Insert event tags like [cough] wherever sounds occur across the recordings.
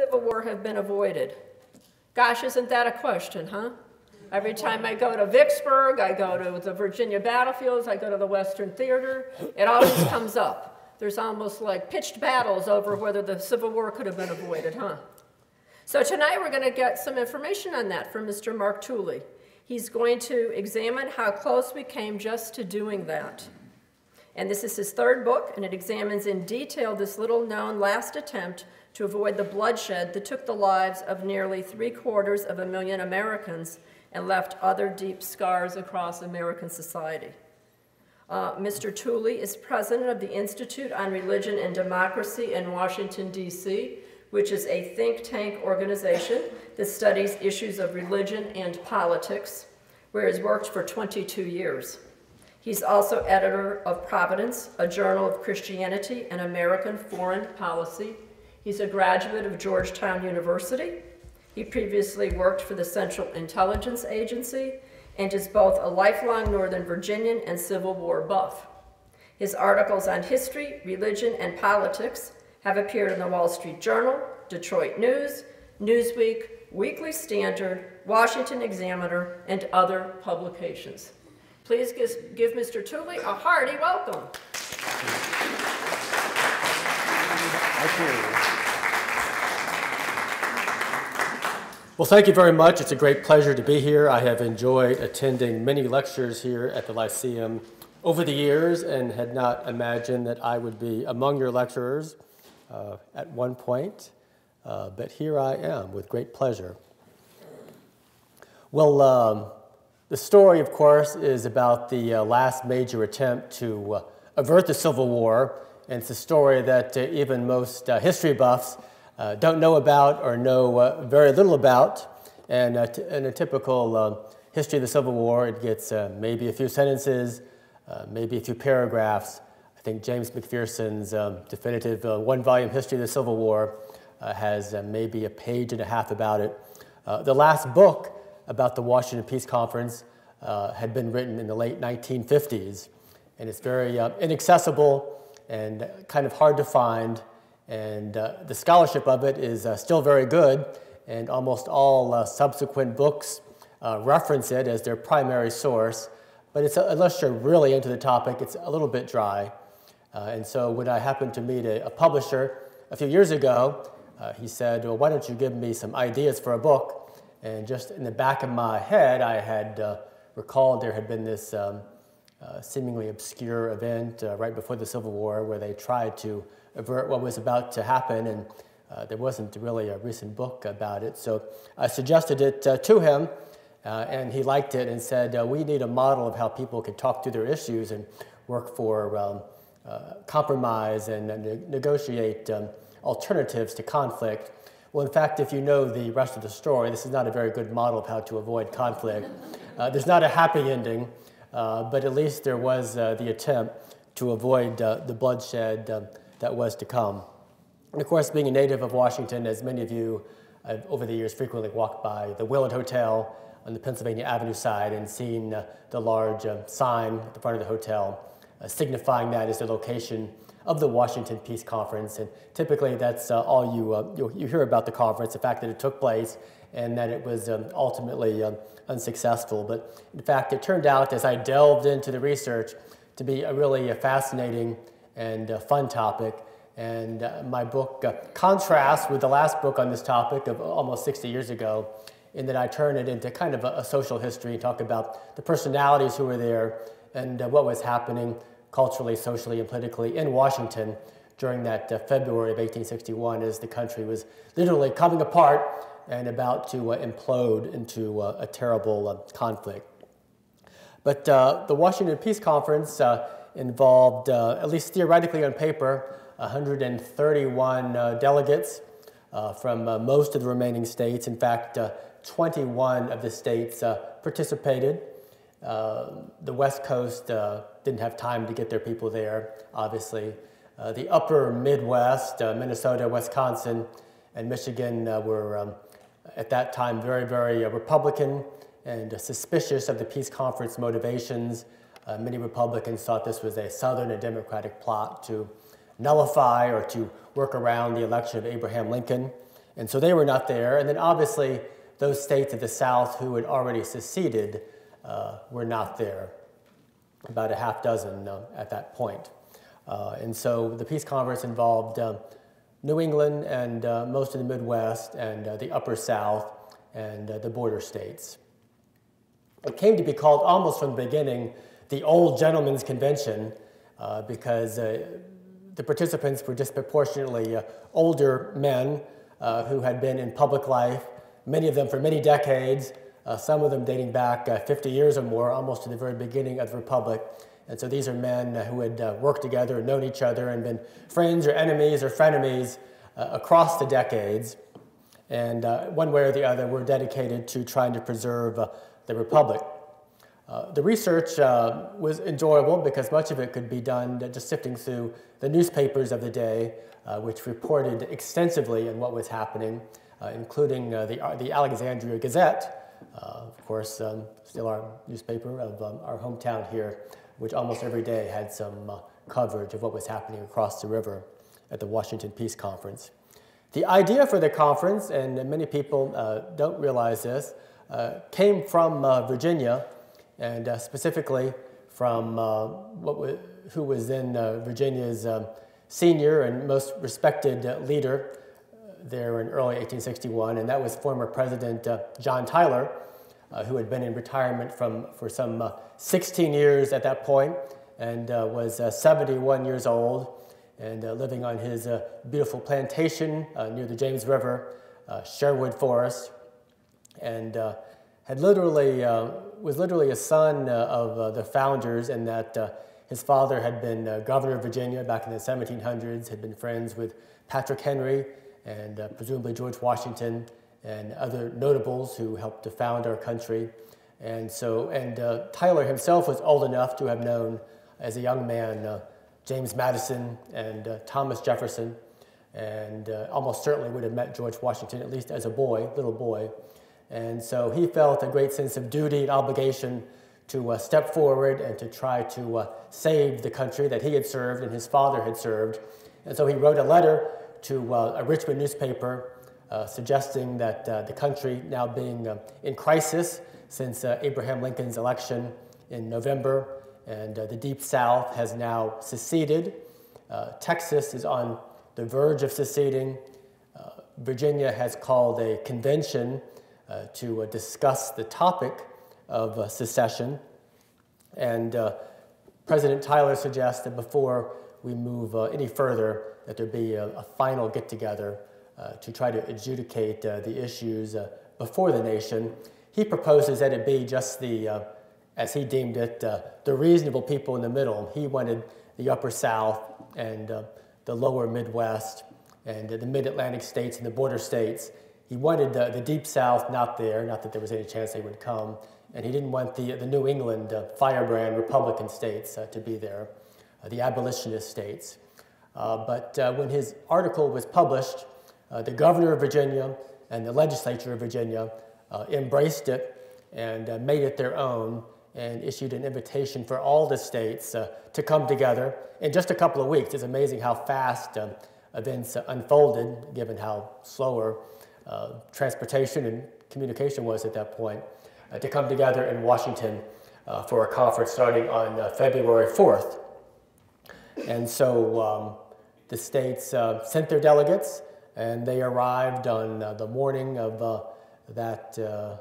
Civil War have been avoided? Gosh, isn't that a question, huh? Every time I go to Vicksburg, I go to the Virginia battlefields, I go to the Western Theater, it always comes up. There's almost like pitched battles over whether the Civil War could have been avoided, huh? So tonight we're going to get some information on that from Mr. Mark Tooley. He's going to examine how close we came just to doing that. And this is his third book, and it examines in detail this little known last attempt to avoid the bloodshed that took the lives of nearly three quarters of a million Americans and left other deep scars across American society. Uh, Mr. Tooley is president of the Institute on Religion and Democracy in Washington, D.C., which is a think tank organization that studies issues of religion and politics, where he's worked for 22 years. He's also editor of Providence, a journal of Christianity and American foreign policy. He's a graduate of Georgetown University he previously worked for the Central Intelligence Agency and is both a lifelong Northern Virginian and Civil War buff. His articles on history, religion, and politics have appeared in the Wall Street Journal, Detroit News, Newsweek, Weekly Standard, Washington Examiner, and other publications. Please give Mr. Tooley a hearty welcome. Well, thank you very much. It's a great pleasure to be here. I have enjoyed attending many lectures here at the Lyceum over the years and had not imagined that I would be among your lecturers uh, at one point, uh, but here I am with great pleasure. Well, um, the story, of course, is about the uh, last major attempt to uh, avert the Civil War, and it's a story that uh, even most uh, history buffs uh, don't know about or know uh, very little about. And in a typical history of the Civil War, it gets maybe a few sentences, maybe a few paragraphs. I think James McPherson's um, definitive one volume history of the Civil War has maybe a page and a half about it. the last book about the Washington Peace Conference had been written in the late 1950s, and it's very inaccessible and kind of hard to find. And uh, the scholarship of it is uh, still very good, and almost all uh, subsequent books uh, reference it as their primary source. But it's, unless you're really into the topic, it's a little bit dry. Uh, and so when I happened to meet a, a publisher a few years ago, uh, he said, well, why don't you give me some ideas for a book? And just in the back of my head, I had recalled there had been this um, seemingly obscure event right before the Civil War where they tried to avert what was about to happen, and uh, there wasn't really a recent book about it. So I suggested it uh, to him, uh, and he liked it and said, uh, We need a model of how people can talk through their issues and work for um, uh, compromise and ne negotiate um, alternatives to conflict. Well, in fact, if you know the rest of the story, this is not a very good model of how to avoid conflict. Uh, there's not a happy ending, but at least there was the attempt to avoid the bloodshed um, that was to come. And of course, being a native of Washington, as many of you have over the years frequently walked by the Willard Hotel on the Pennsylvania Avenue side and seen uh, the large uh, sign at the front of the hotel uh, signifying that is the location of the Washington Peace Conference. And typically that's uh, all you, uh, you, you, hear about the conference, the fact that it took place and that it was um, ultimately um, unsuccessful. But in fact, it turned out as I delved into the research to be a really a fascinating and a fun topic. And uh, my book uh, contrasts with the last book on this topic of almost 60 years ago, in that I turn it into kind of a, a social history and talk about the personalities who were there and uh, what was happening culturally, socially, and politically in Washington during that uh, February of 1861 as the country was literally coming apart and about to uh, implode into uh, a terrible conflict. But the Washington Peace Conference involved, uh, at least theoretically on paper, 131 uh, delegates uh, from uh, most of the remaining states. In fact, 21 of the states participated. the West Coast didn't have time to get their people there, obviously. the upper Midwest, Minnesota, Wisconsin, and Michigan were um, at that time very, very Republican and suspicious of the peace conference motivations uh, many Republicans thought this was a Southern and Democratic plot to nullify or to work around the election of Abraham Lincoln. And so they were not there. And then obviously, those states of the South who had already seceded uh, were not there, about a half dozen uh, at that point. Uh, and so the peace conference involved uh, New England and uh, most of the Midwest and uh, the Upper South and the border states. It came to be called almost from the beginning the Old Gentlemen's Convention because the participants were disproportionately older men who had been in public life many of them for many decades, uh, some of them dating back uh, 50 years or more, almost to the very beginning of the Republic. And so these are men uh, who had uh, worked together and known each other and been friends or enemies or frenemies uh, across the decades. And uh, one way or the other were dedicated to trying to preserve the Republic. the research was enjoyable because much of it could be done just sifting through the newspapers of the day, which reported extensively on what was happening. Uh, including uh, the, uh, the Alexandria Gazette, of course, um, still our newspaper of um, our hometown here, which almost every day had some coverage of what was happening across the river at the Washington Peace Conference. The idea for the conference, and many people uh, don't realize this, uh, came from uh, Virginia, and specifically from what was, who was then Virginia's um, senior and most respected leader, there in early 1861, and that was former President uh, John Tyler, uh, who had been in retirement from, for some uh, 16 years at that point and uh, was uh, 71 years old and uh, living on his beautiful plantation near the James River, Sherwood Forest, and had literally, was literally a son of the founders in that his father had been governor of Virginia back in the 1700s, had been friends with Patrick Henry, and uh, presumably George Washington and other notables who helped to found our country. And so, and uh, Tyler himself was old enough to have known as a young man uh, James Madison and uh, Thomas Jefferson, and uh, almost certainly would have met George Washington, at least as a boy, little boy. And so he felt a great sense of duty and obligation to uh, step forward and to try to save the country that he had served and his father had served. And so he wrote a letter to uh, a Richmond newspaper uh, suggesting that uh, the country now being in crisis since Abraham Lincoln's election in November, and the Deep South has now seceded. Texas is on the verge of seceding. Virginia has called a convention uh, to uh, discuss the topic of uh, secession. And President Tyler suggests that before we move any further, that there be a, a final get together uh, to try to adjudicate uh, the issues uh, before the nation. He proposes that it be just the, uh, as he deemed it, uh, the reasonable people in the middle. He wanted the upper South and the lower Midwest and the mid Atlantic states and the border states. He wanted the, the deep South not there, not that there was any chance they would come. And he didn't want the, the New England firebrand Republican states to be there, the abolitionist states. Uh, but uh, when his article was published, uh, the governor of Virginia and the legislature of Virginia embraced it and made it their own and issued an invitation for all the states uh, to come together in just a couple of weeks. It's amazing how fast um, events unfolded, given how slower uh, transportation and communication was at that point, uh, to come together in Washington for a conference starting on February 4th. And so um, the states uh, sent their delegates, and they arrived on uh, the morning of uh, that uh,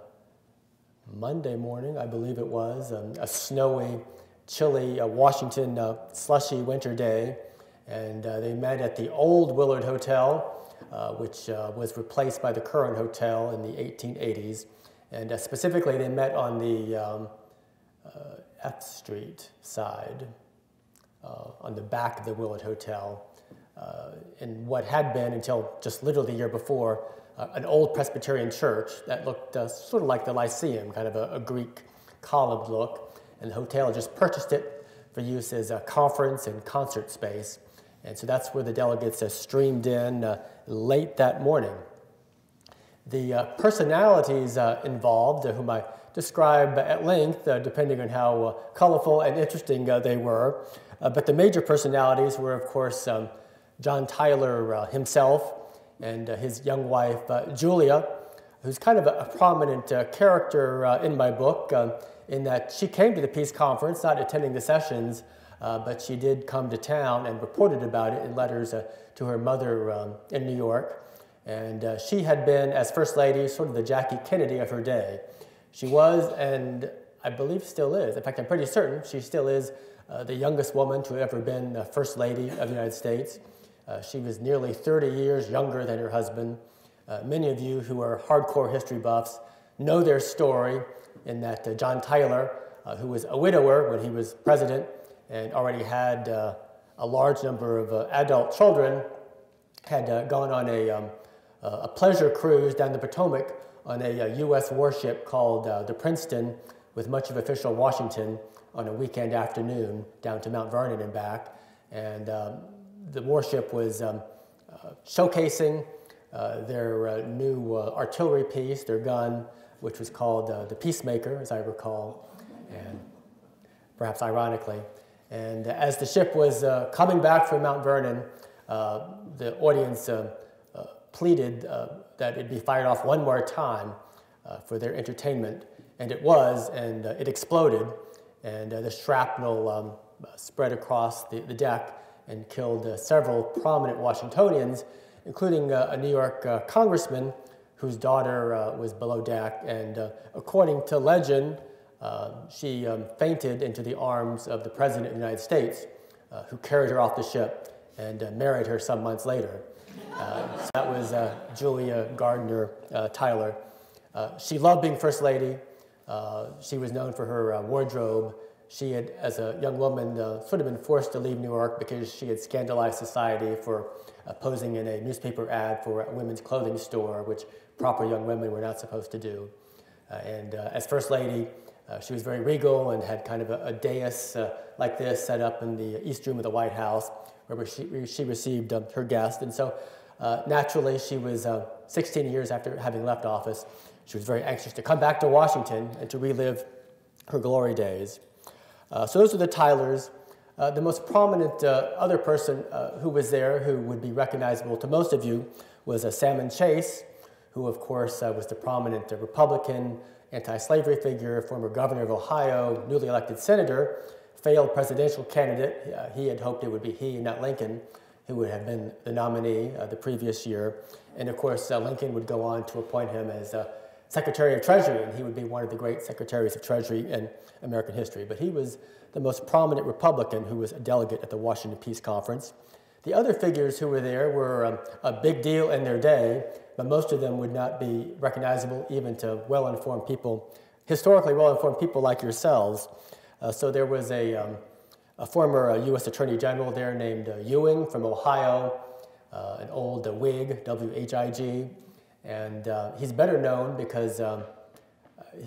Monday morning, I believe it was, um, a snowy, chilly uh, Washington slushy winter day. And they met at the old Willard Hotel, which was replaced by the current hotel in the 1880s. And specifically, they met on the um, F Street side uh, on the back of the Willard Hotel in what had been, until just literally the year before, uh, an old Presbyterian church that looked uh, sort of like the Lyceum, kind of a, a, Greek columned look. And the hotel just purchased it for use as a conference and concert space. And so that's where the delegates streamed in uh, late that morning. The uh, personalities involved, whom I describe at length, depending on how colorful and interesting they were, uh, but the major personalities were, of course, um, John Tyler uh, himself and his young wife, Julia, who's kind of a, a prominent character in my book, in that she came to the peace conference, not attending the sessions, but she did come to town and reported about it in letters to her mother um, in New York. And uh, she had been, as First Lady, sort of the Jackie Kennedy of her day. She was, and I believe still is, in fact, I'm pretty certain she still is uh, the youngest woman to have ever been uh, First Lady of the United States. Uh, she was nearly 30 years younger than her husband. Uh, many of you who are hardcore history buffs know their story in that uh, John Tyler, who was a widower when he was president and already had a large number of adult children, had gone on a um, uh, a pleasure cruise down the Potomac on a, a U.S. warship called uh, the Princeton with much of official Washington on a weekend afternoon down to Mount Vernon and back. And um, the warship was um, uh, showcasing uh, their uh, new artillery piece, their gun, which was called the Peacemaker, as I recall, and perhaps ironically. And as the ship was coming back from Mount Vernon, the audience pleaded uh, that it be fired off one more time for their entertainment, and it was, and it exploded, and the shrapnel um, spread across the, the, deck and killed several prominent Washingtonians, including a New York congressman whose daughter uh, was below deck, and uh, according to legend, uh, she um, fainted into the arms of the President of the United States, who carried her off the ship and married her some months later. Uh, so that was uh, Julia Gardiner uh, Tyler. she loved being First Lady. she was known for her wardrobe. She had, as a young woman, sort of been forced to leave New York because she had scandalized society for posing in a newspaper ad for a women's clothing store, which proper young women were not supposed to do. Uh, and uh, as First Lady, uh, she was very regal and had kind of a, a dais like this set up in the East Room of the White House, where she, she received um, her guests. And so uh, naturally, she was uh, 16 years after having left office. She was very anxious to come back to Washington and to relive her glory days. Uh, so those are the Tylers. Uh, the most prominent uh, other person uh, who was there who would be recognizable to most of you was Salmon Chase, who of course was the prominent Republican, anti-slavery figure, former governor of Ohio, newly elected senator, failed presidential candidate. he had hoped it would be he and not Lincoln who would have been the nominee uh, the previous year. And of course, uh, Lincoln would go on to appoint him as uh, Secretary of Treasury, and he would be one of the great secretaries of Treasury in American history. But he was the most prominent Republican who was a delegate at the Washington Peace Conference. The other figures who were there were um, a big deal in their day, but most of them would not be recognizable even to well informed people, historically well informed people like yourselves. Uh, so there was a, um, a former uh, U.S. Attorney General there named uh, Ewing from Ohio, uh, an old Whig, W-H-I-G, and he's better known because um,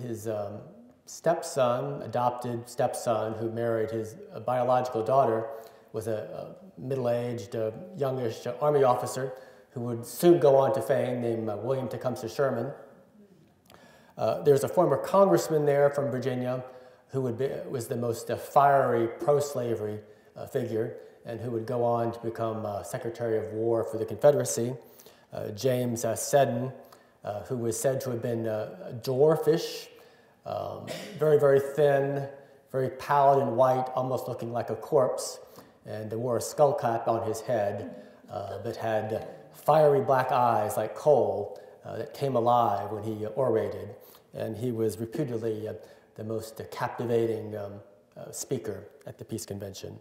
his um, stepson, adopted stepson, who married his biological daughter, was a, a middle-aged, uh, youngish uh, Army officer who would soon go on to fame named uh, William Tecumseh Sherman. there's a former congressman there from Virginia who would be, was the most uh, fiery pro-slavery uh, figure and who would go on to become uh, Secretary of War for the Confederacy. Uh, James uh, Seddon, uh, who was said to have been dwarfish, um, very, very thin, very pallid and white, almost looking like a corpse, and wore a skull cap on his head, but had fiery black eyes like coal that came alive when he orated. And he was reputedly the most captivating um, uh, speaker at the Peace Convention.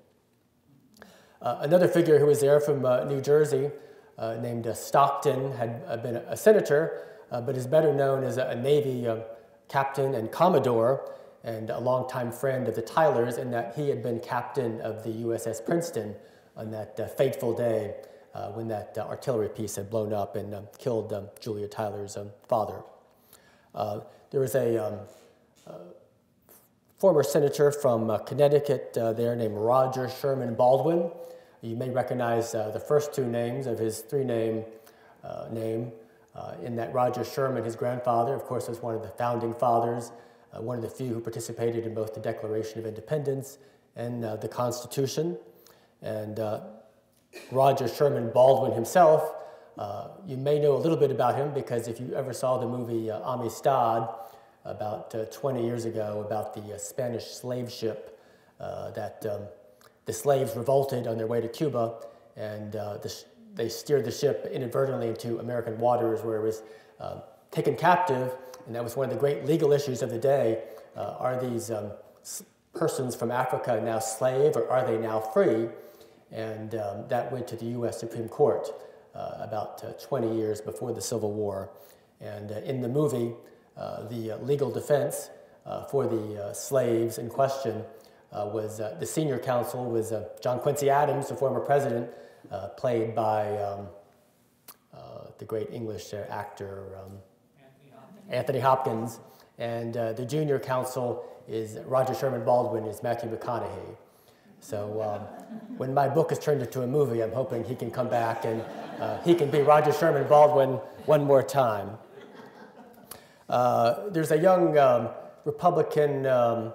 Uh, another figure who was there from uh, New Jersey, uh, named uh, Stockton, had uh, been a senator, but is better known as a, a Navy um, captain and commodore, and a longtime friend of the Tylers, in that he had been captain of the USS Princeton on that fateful day when that artillery piece had blown up and killed um, Julia Tyler's um, father. there was a um, former senator from uh, Connecticut uh, there named Roger Sherman Baldwin. You may recognize uh, the first two names of his three-name uh, name. Uh, in that Roger Sherman, his grandfather, of course, was one of the founding fathers, uh, one of the few who participated in both the Declaration of Independence and the Constitution. And Roger Sherman Baldwin himself Uh, you may know a little bit about him because if you ever saw the movie uh, Amistad about uh, 20 years ago about the uh, Spanish slave ship uh, that um, the slaves revolted on their way to Cuba and the, they steered the ship inadvertently into American waters where it was taken captive, and that was one of the great legal issues of the day. are these um, persons from Africa now slave or are they now free? And um, that went to the US Supreme Court uh, about uh, 20 years before the Civil War. And uh, in the movie, uh, the legal defense uh, for the slaves in question was the senior counsel was John Quincy Adams, the former president, played by um, the great English actor um, Anthony Hopkins. And the junior counsel is Roger Sherman Baldwin is Matthew McConaughey. So um, when my book is turned into a movie, I'm hoping he can come back and uh, he can be Roger Sherman Baldwin one more time. Uh, there's a young um, Republican um, uh,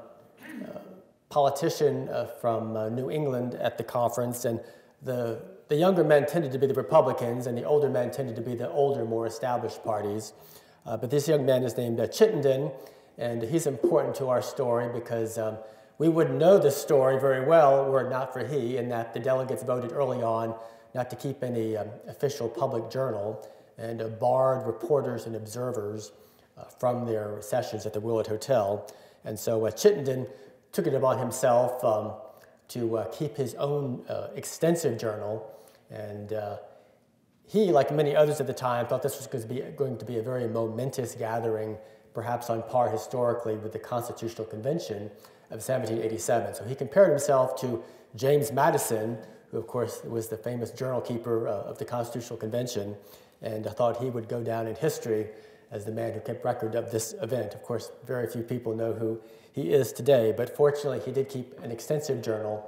politician uh, from uh, New England at the conference, and the, the younger men tended to be the Republicans, and the older men tended to be the older, more established parties. Uh, but this young man is named Chittenden, and he's important to our story because um, we wouldn't know this story very well were it not for he, and that the delegates voted early on not to keep any um, official public journal and uh, barred reporters and observers uh, from their sessions at the Willard Hotel. And so uh, Chittenden took it upon himself um, to uh, keep his own uh, extensive journal. And uh, he, like many others at the time, thought this was going to be, going to be a very momentous gathering perhaps on par historically with the Constitutional Convention of 1787. So he compared himself to James Madison, who, of course, was the famous journal keeper uh, of the Constitutional Convention, and thought he would go down in history as the man who kept record of this event. Of course, very few people know who he is today, but fortunately, he did keep an extensive journal,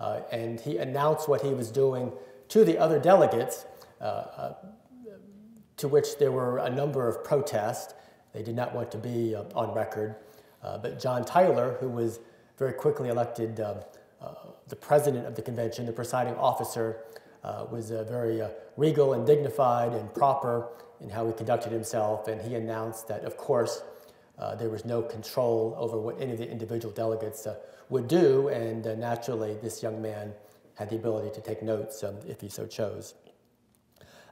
uh, and he announced what he was doing to the other delegates, uh, uh to which there were a number of protests. They did not want to be uh, on record. Uh, but John Tyler, who was very quickly elected uh, the president of the convention, the presiding officer, was very regal and dignified and proper in how he conducted himself. And he announced that, of course, there was no control over what any of the individual delegates would do. And naturally, this young man had the ability to take notes um, if he so chose.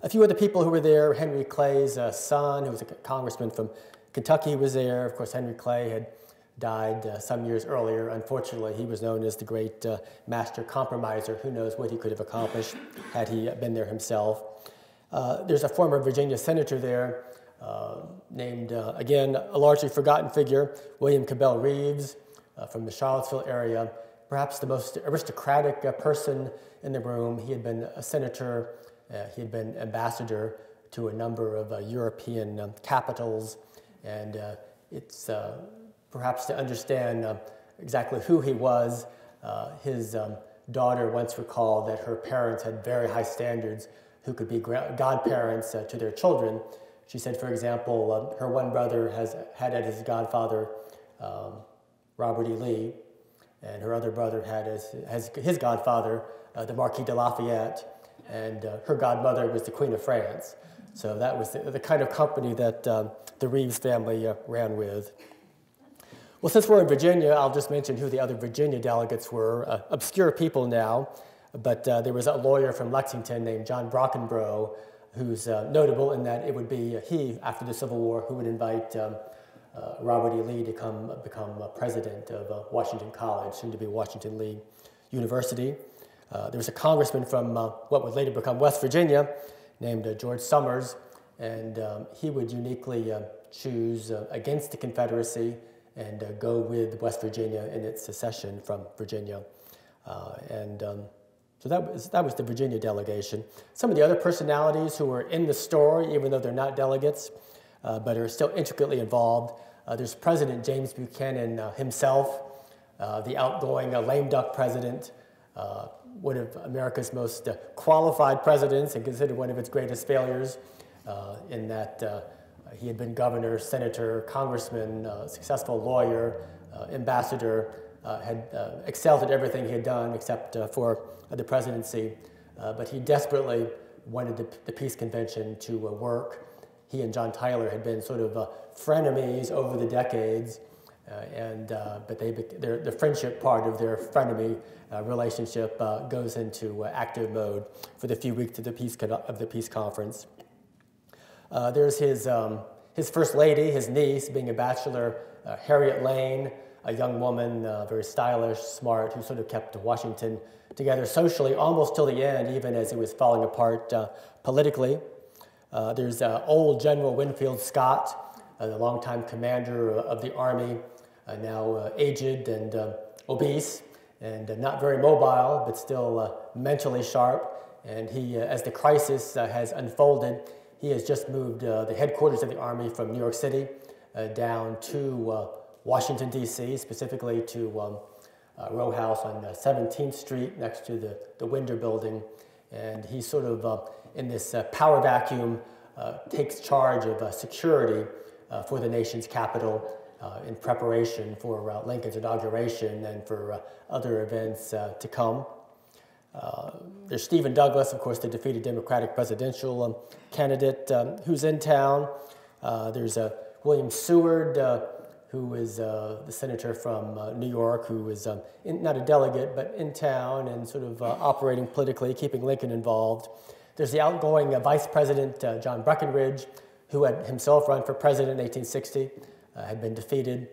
A few other people who were there, Henry Clay's uh, son, who was a congressman from Kentucky, was there. Of course, Henry Clay had died uh, some years earlier. Unfortunately, he was known as the great uh, master compromiser. Who knows what he could have accomplished had he been there himself. Uh, there's a former Virginia senator there uh, named, uh, again, a largely forgotten figure, William Cabell Rives from the Charlottesville area, perhaps the most aristocratic person in the room. He had been a senator uh, he had been ambassador to a number of uh, European um, capitals, and uh, it's uh, perhaps to understand uh, exactly who he was. Uh, his um, daughter once recalled that her parents had very high standards who could be godparents to their children. She said, for example, um, her one brother has had as his godfather um, Robert E. Lee, and her other brother had as, as his godfather the Marquis de Lafayette and uh, her godmother was the Queen of France. So that was the, the kind of company that um, the Rives family uh, ran with. Well, since we're in Virginia, I'll just mention who the other Virginia delegates were. Uh, obscure people now, but uh, there was a lawyer from Lexington named John Brockenbrough, who's uh, notable in that it would be he, after the Civil War, who would invite um, uh, Robert E. Lee to come become president of Washington College, soon to be Washington Lee University. Uh, there was a congressman from uh, what would later become West Virginia named uh, George Summers, and um, he would uniquely uh, choose uh, against the Confederacy and go with West Virginia in its secession from Virginia. and um, so that was, that was the Virginia delegation. Some of the other personalities who were in the story, even though they're not delegates, but are still intricately involved. there's President James Buchanan himself, the outgoing lame duck president, uh, one of America's most uh, qualified presidents and considered one of its greatest failures uh, in that uh, he had been governor, senator, congressman, uh, successful lawyer, uh, ambassador, had excelled at everything he had done except for the presidency. but he desperately wanted the, the peace convention to uh, work. He and John Tyler had been sort of uh, frenemies over the decades, uh, and uh, but they their, the friendship part of their frenemy uh, relationship goes into active mode for the few weeks of the peace of the peace conference. there's his um, his first lady, his niece, being a bachelor, Harriet Lane a young woman, uh, very stylish, smart, who sort of kept Washington together socially almost till the end, even as it was falling apart uh, politically. Uh, there's uh, old General Winfield Scott, uh, the longtime commander of the Army, uh, now aged and obese, and not very mobile, but still mentally sharp. And he, as the crisis has unfolded, he has just moved the headquarters of the Army from New York City down to Washington, D.C., specifically to um, uh, row house on 17th uh, Street next to the, the Winder building. And he sort of, uh, in this uh, power vacuum, uh, takes charge of security for the nation's capital in preparation for Lincoln's inauguration and for other events to come. there's Stephen Douglas, of course, the defeated Democratic presidential um, candidate, um, who's in town. there's William Seward, who is uh, the senator from uh, New York, who was um, in, not a delegate, but in town and sort of uh, operating politically, keeping Lincoln involved. There's the outgoing uh, Vice President uh, John Breckinridge, who had himself run for president in 1860, uh, had been defeated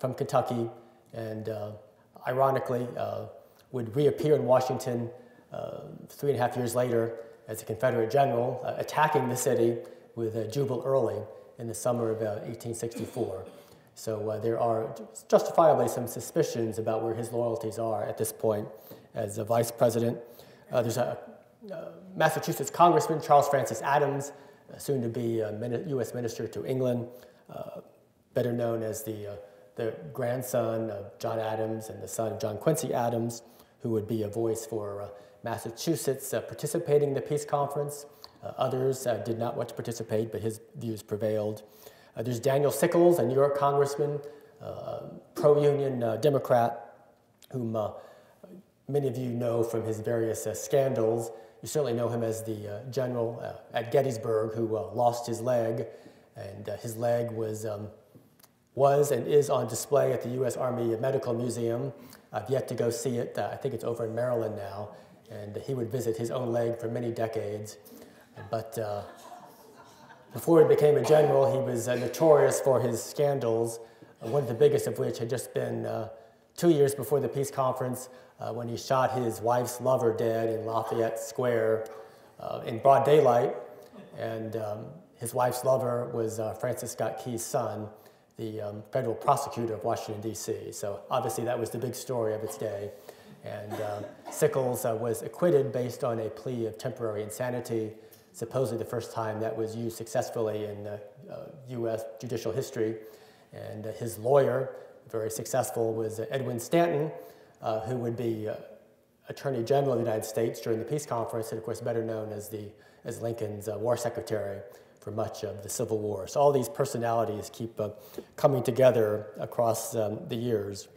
from Kentucky, and ironically would reappear in Washington three and a half years later as a Confederate general, attacking the city with Jubal Early in the summer of 1864. So uh, there are justifiably some suspicions about where his loyalties are at this point as a vice president. Uh, there's a uh, Massachusetts Congressman, Charles Francis Adams, uh, soon to be a U.S. Minister to England, uh, better known as the, uh, the grandson of John Adams and the son of John Quincy Adams, who would be a voice for Massachusetts participating in the peace conference. others did not want to participate, but his views prevailed. Uh, there's Daniel Sickles, a New York congressman, uh, pro union uh, Democrat, whom many of you know from his various scandals. You certainly know him as the general at Gettysburg who lost his leg, and his leg was. Um, was and is on display at the U.S. Army Medical Museum. I've yet to go see it. Uh, I think it's over in Maryland now. And he would visit his own leg for many decades. But uh, before he became a general, he was uh, notorious for his scandals, uh, one of the biggest of which had just been uh, two years before the peace conference uh, when he shot his wife's lover dead in Lafayette Square uh, in broad daylight. And um, his wife's lover was uh, Francis Scott Key's son, the um, federal prosecutor of Washington, D.C. So obviously that was the big story of its day. And Sickles was acquitted based on a plea of temporary insanity supposedly the first time that was used successfully in uh, U.S. judicial history. And uh, his lawyer, very successful, was Edwin Stanton, uh, who would be uh, Attorney General of the United States during the peace conference, and of course better known as, the, as Lincoln's war secretary for much of the Civil War. So all these personalities keep coming together across um, the years.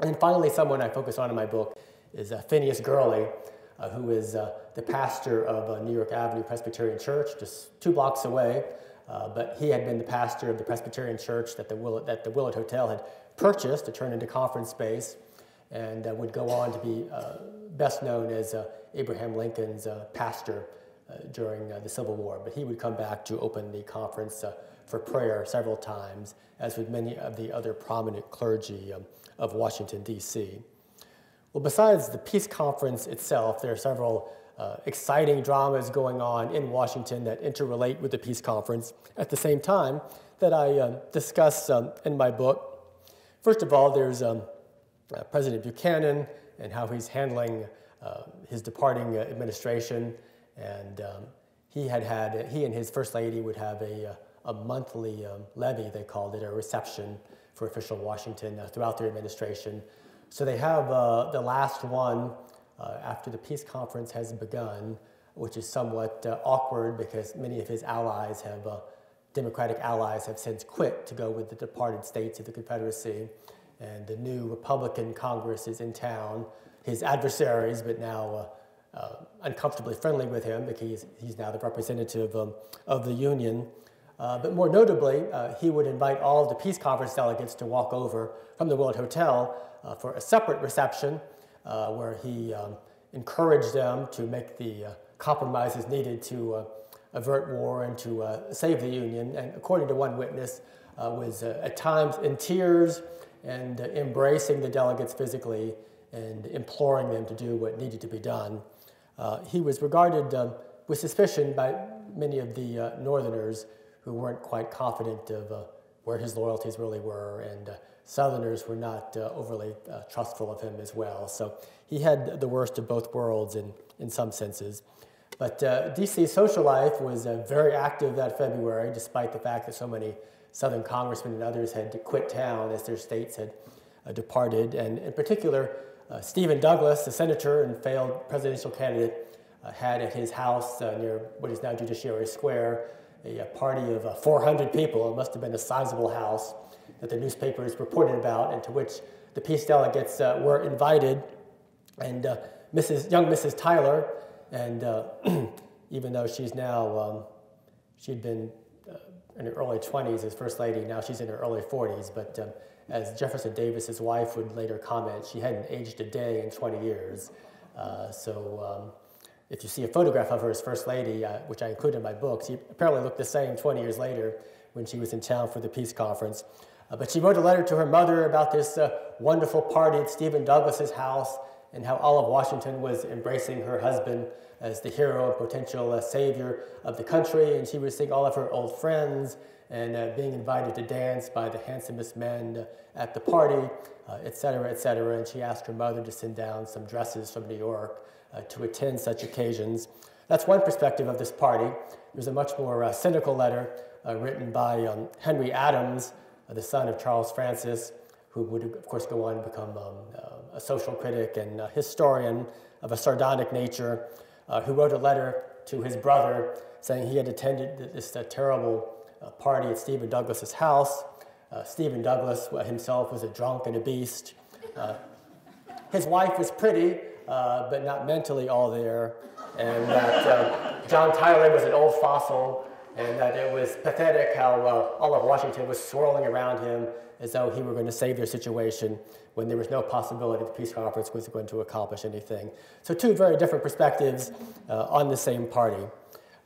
And then finally, someone I focus on in my book is Phineas Gurley, who is the pastor of uh, New York Avenue Presbyterian Church, just two blocks away. Uh, but he had been the pastor of the Presbyterian Church that the Willard, that the Willard Hotel had purchased to turn into conference space, and uh, would go on to be uh, best known as uh, Abraham Lincoln's uh, pastor during the Civil War. But he would come back to open the conference for prayer several times, as would many of the other prominent clergy um, of Washington, D.C. Well, besides the peace conference itself, there are several uh, exciting dramas going on in Washington that interrelate with the peace conference at the same time that I uh, discuss um, in my book. First of all, there's um, uh, President Buchanan and how he's handling uh, his departing uh, administration. And um, he had had, he and his first lady would have a, a monthly um, levee, they called it, a reception for official Washington throughout their administration. So they have the last one uh, after the peace conference has begun, which is somewhat uh, awkward because many of his allies have, uh, Democratic allies, have since quit to go with the departed states of the Confederacy. And the new Republican Congress is in town, his adversaries, but now uh, uncomfortably friendly with him because he's, he's now the representative um, of the union. Uh, but more notably, uh, he would invite all the peace conference delegates to walk over from the Willard Hotel uh, for a separate reception uh, where he um, encouraged them to make the uh, compromises needed to avert war and to save the Union. And according to one witness, was at times in tears and embracing the delegates physically and imploring them to do what needed to be done. he was regarded um, with suspicion by many of the Northerners who weren't quite confident of uh, where his loyalties really were, and uh, Southerners were not uh, overly uh, trustful of him as well. So he had the worst of both worlds in, in some senses. But uh, DC's social life was uh, very active that February, despite the fact that so many Southern congressmen and others had to quit town as their states had departed. And in particular, Stephen Douglas, the senator and failed presidential candidate, had at his house near what is now Judiciary Square a, party of uh, 400 people. It must have been a sizable house that the newspapers reported about, and to which the peace delegates uh, were invited. And uh, Mrs. young Mrs. Tyler, and uh, [clears throat] even though she's now, um, she'd been uh, in her early 20s as First Lady, now she's in her early 40s, but um, as Jefferson Davis's wife would later comment, she hadn't aged a day in 20 years. Uh, so um, if you see a photograph of her as First Lady, uh, which I include in my book, she apparently looked the same 20 years later when she was in town for the peace conference. Uh, but she wrote a letter to her mother about this uh, wonderful party at Stephen Douglas's house and how all of Washington was embracing her husband as the hero and potential uh, savior of the country. And she was seeing all of her old friends and uh, being invited to dance by the handsomest men uh, at the party, et cetera, et. And she asked her mother to send down some dresses from New York uh, to attend such occasions. That's one perspective of this party. There's a much more uh, cynical letter uh, written by um, Henry Adams, uh, the son of Charles Francis, who would, of course, go on to become um, uh, a social critic and historian of a sardonic nature, uh, who wrote a letter to his brother saying he had attended this terrible party at Stephen Douglas's house. Stephen Douglas himself was a drunk and a beast. his wife was pretty, uh, but not mentally all there, and that uh, John Tyler was an old fossil, and that it was pathetic how uh, all of Washington was swirling around him as though he were going to save their situation when there was no possibility the peace conference was going to accomplish anything. So two very different perspectives uh, on the same party.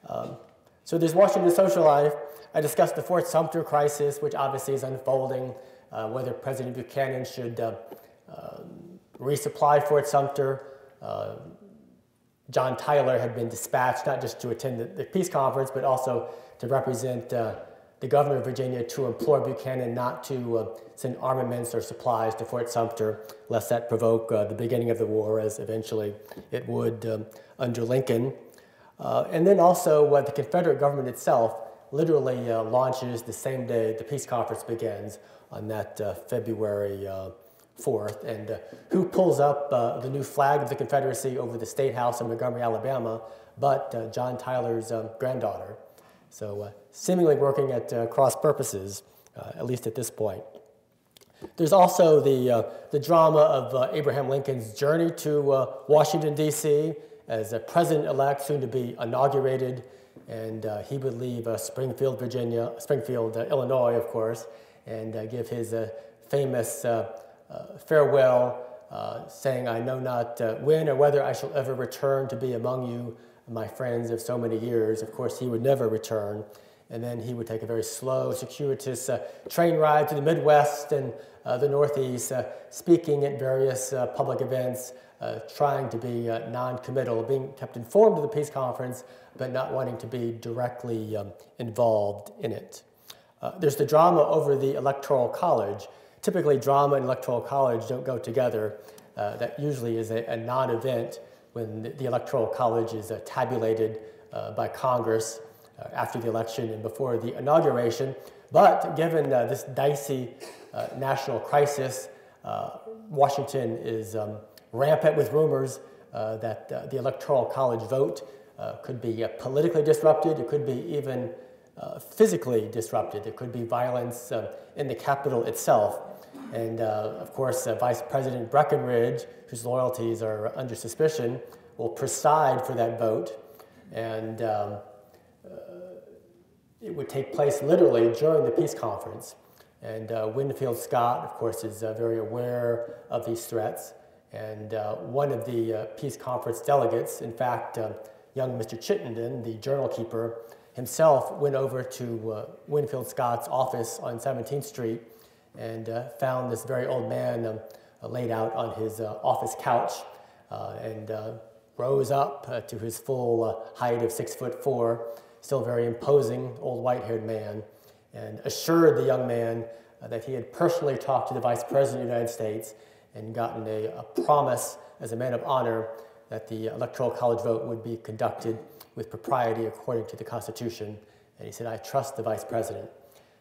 Um, so there's Washington social life. I discussed the Fort Sumter crisis, which obviously is unfolding, uh, whether President Buchanan should um, resupply Fort Sumter uh, John Tyler had been dispatched not just to attend the, the peace conference, but also to represent uh, the governor of Virginia to implore Buchanan not to uh, send armaments or supplies to Fort Sumter, lest that provoke uh, the beginning of the war, as eventually it would um, under Lincoln. Uh, and then also, uh, the Confederate government itself literally launches the same day the peace conference begins on that February 4th, and uh, who pulls up uh, the new flag of the Confederacy over the State House in Montgomery, Alabama, but uh, John Tyler's um, granddaughter. So, uh, seemingly working at uh, cross purposes, uh, at least at this point. There's also the, the drama of Abraham Lincoln's journey to Washington, D.C., as a president elect, soon to be inaugurated, and he would leave Springfield, Virginia, Springfield, Illinois, of course, and give his famous farewell, uh, saying, I know not uh, when or whether I shall ever return to be among you, my friends of so many years. Of course, he would never return. And then he would take a very slow, circuitous uh, train ride to the Midwest and uh, the Northeast, uh, speaking at various public events, trying to be non committal, being kept informed of the peace conference, but not wanting to be directly um, involved in it. there's the drama over the Electoral College typically drama and electoral college don't go together. Uh, that usually is a, a non-event when the, the, electoral college is uh, tabulated uh, by Congress uh, after the election and before the inauguration. But given uh, this dicey uh, national crisis, Washington is um, rampant with rumors that the electoral college vote could be politically disrupted. It could be even physically disrupted. There could be violence in the Capitol itself. And uh, of course, uh, Vice President Breckinridge, whose loyalties are under suspicion, will preside for that vote. And um, uh, it would take place literally during the peace conference. And uh, Winfield Scott, of course, is uh, very aware of these threats. And uh, one of the peace conference delegates, in fact, young Mr. Chittenden, the journal keeper, himself went over to Winfield Scott's office on 17th Street and uh, found this very old man um, laid out on his office couch and rose up to his full height of six foot four, still very imposing old white haired man and assured the young man uh, that he had personally talked to the Vice President of the United States and gotten a, a, promise as a man of honor that the Electoral College vote would be conducted with propriety according to the Constitution. And he said, I trust the Vice President.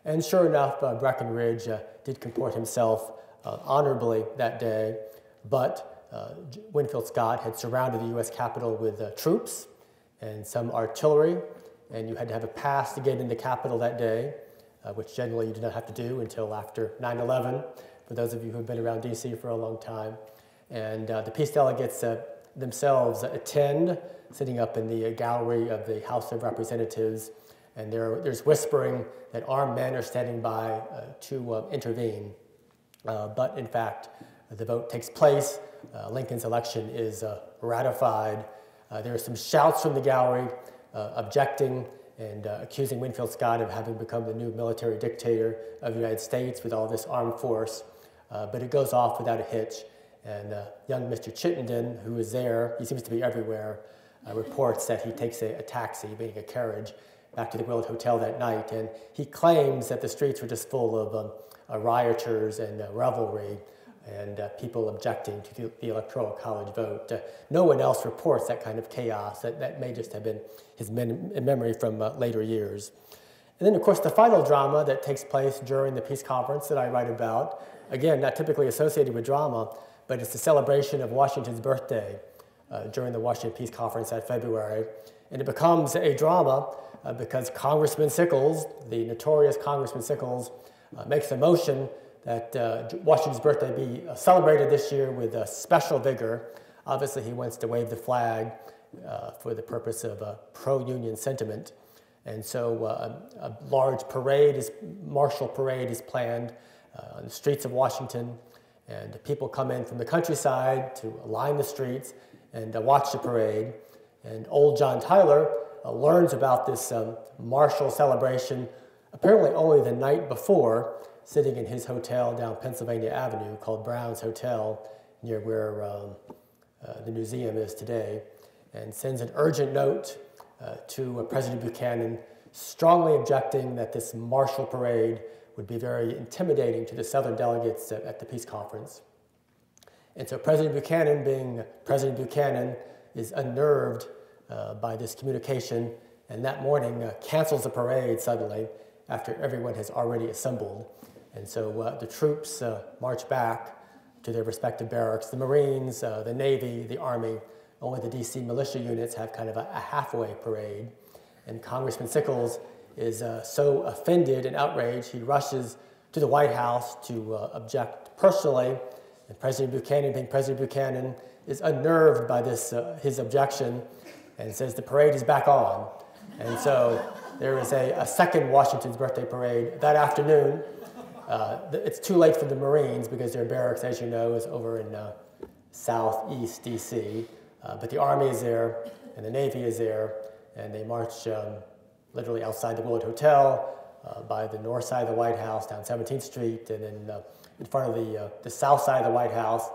And sure enough, uh, Breckinridge uh, did comport himself uh, honorably that day, but uh, Winfield Scott had surrounded the U.S. Capitol with uh, troops and some artillery, and you had to have a pass to get in the Capitol that day uh, which generally you do not have to do until after 9 11, for those of you who have been around DC for a long time. And the peace delegates themselves attend, sitting up in the gallery of the House of Representatives, and there, there's whispering that armed men are standing by uh, to uh, intervene. Uh, but in fact, the vote takes place, Lincoln's election is ratified. there are some shouts from the gallery objecting and uh, accusing Winfield Scott of having become the new military dictator of the United States with all this armed force. Uh, but it goes off without a hitch. And uh, young Mr. Chittenden, who is there, he seems to be everywhere, uh, reports that he takes a, a, taxi, meaning a carriage, back to the Willard Hotel that night. And he claims that the streets were just full of um, uh, rioters and uh, revelry and uh, people objecting to the, the, Electoral College vote. Uh, no one else reports that kind of chaos. That, that may just have been his memory from uh, later years. And then, of course, the final drama that takes place during the peace conference that I write about, again, not typically associated with drama, but it's the celebration of Washington's birthday uh, during the Washington Peace Conference that February. And it becomes a drama uh, because Congressman Sickles, the notorious Congressman Sickles, uh, makes a motion that uh, Washington's birthday be uh, celebrated this year with a special vigor. Obviously, he wants to wave the flag uh, for the purpose of a pro-union sentiment. And so uh, a, large parade, is, martial parade is planned uh, on the streets of Washington. And people come in from the countryside to line the streets and uh, watch the parade. And old John Tyler learns about this um, martial celebration apparently only the night before sitting in his hotel down Pennsylvania Avenue called Brown's Hotel near where um, uh, the museum is today, and sends an urgent note uh, to uh, President Buchanan strongly objecting that this martial parade would be very intimidating to the Southern delegates at, at the peace conference. And so President Buchanan, being President Buchanan, is unnerved uh, by this communication, and that morning uh, cancels the parade suddenly after everyone has already assembled. And so uh, the troops uh, march back to their respective barracks. The Marines, uh, the Navy, the Army, only the DC militia units have kind of a, a halfway parade. And Congressman Sickles is so offended and outraged, he rushes to the White House to object personally. And President Buchanan, being President Buchanan, is unnerved by this, his objection and says the parade is back on. And so there is a, a second Washington's birthday parade that afternoon uh, it's too late for the Marines because their barracks, as you know, is over in uh, southeast DC. Uh, but the Army is there and the Navy is there, and they march um, literally outside the Willard Hotel uh, by the north side of the White House down 17th Street, and then uh, in front of the, the south side of the White House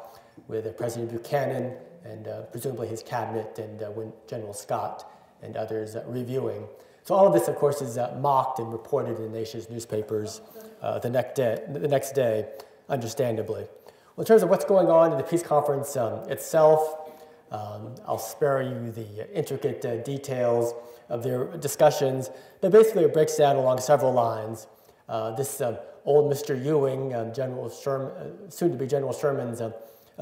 with President Buchanan and presumably his cabinet and General Scott and others reviewing. So all of this, of course, is mocked and reported in the nation's newspapers uh, the, next day, the next day, understandably. Well, in terms of what's going on in the peace conference um, itself, um, I'll spare you the intricate uh, details of their discussions, but basically it breaks down along several lines. Uh, this uh, old Mr. Ewing, um, General Sherman, uh, soon to be General Sherman's uh,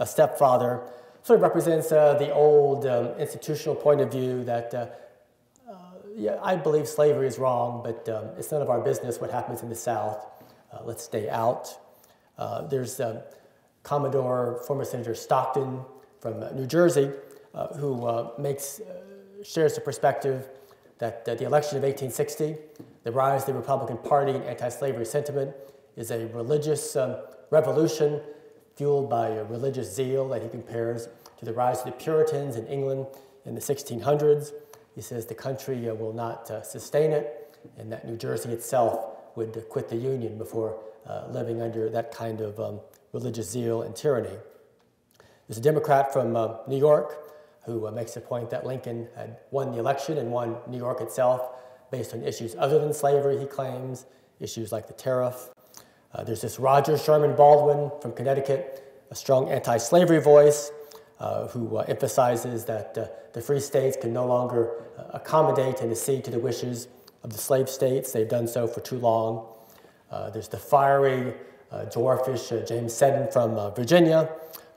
stepfather, sort of represents the old um, institutional point of view that yeah, I believe slavery is wrong, but um, it's none of our business what happens in the South. Uh, let's stay out. Uh, there's uh, Commodore, former Senator Stockton from New Jersey, uh, who uh, makes, uh, shares the perspective that the election of 1860, the rise of the Republican Party and anti slavery sentiment, is a religious um, revolution fueled by a religious zeal that he compares to the rise of the Puritans in England in the 1600s. He says the country uh, will not uh, sustain it, and that New Jersey itself would uh, quit the Union before uh, living under that kind of um, religious zeal and tyranny. There's a Democrat from uh, New York who uh, makes the point that Lincoln had won the election and won New York itself based on issues other than slavery, he claims, issues like the tariff. Uh, there's this Roger Sherman Baldwin from Connecticut, a strong anti slavery voice uh, who uh, emphasizes that uh, the free states can no longer uh, accommodate and accede to the wishes of the slave states. They've done so for too long. Uh, there's the fiery, dwarfish James Seddon from Virginia,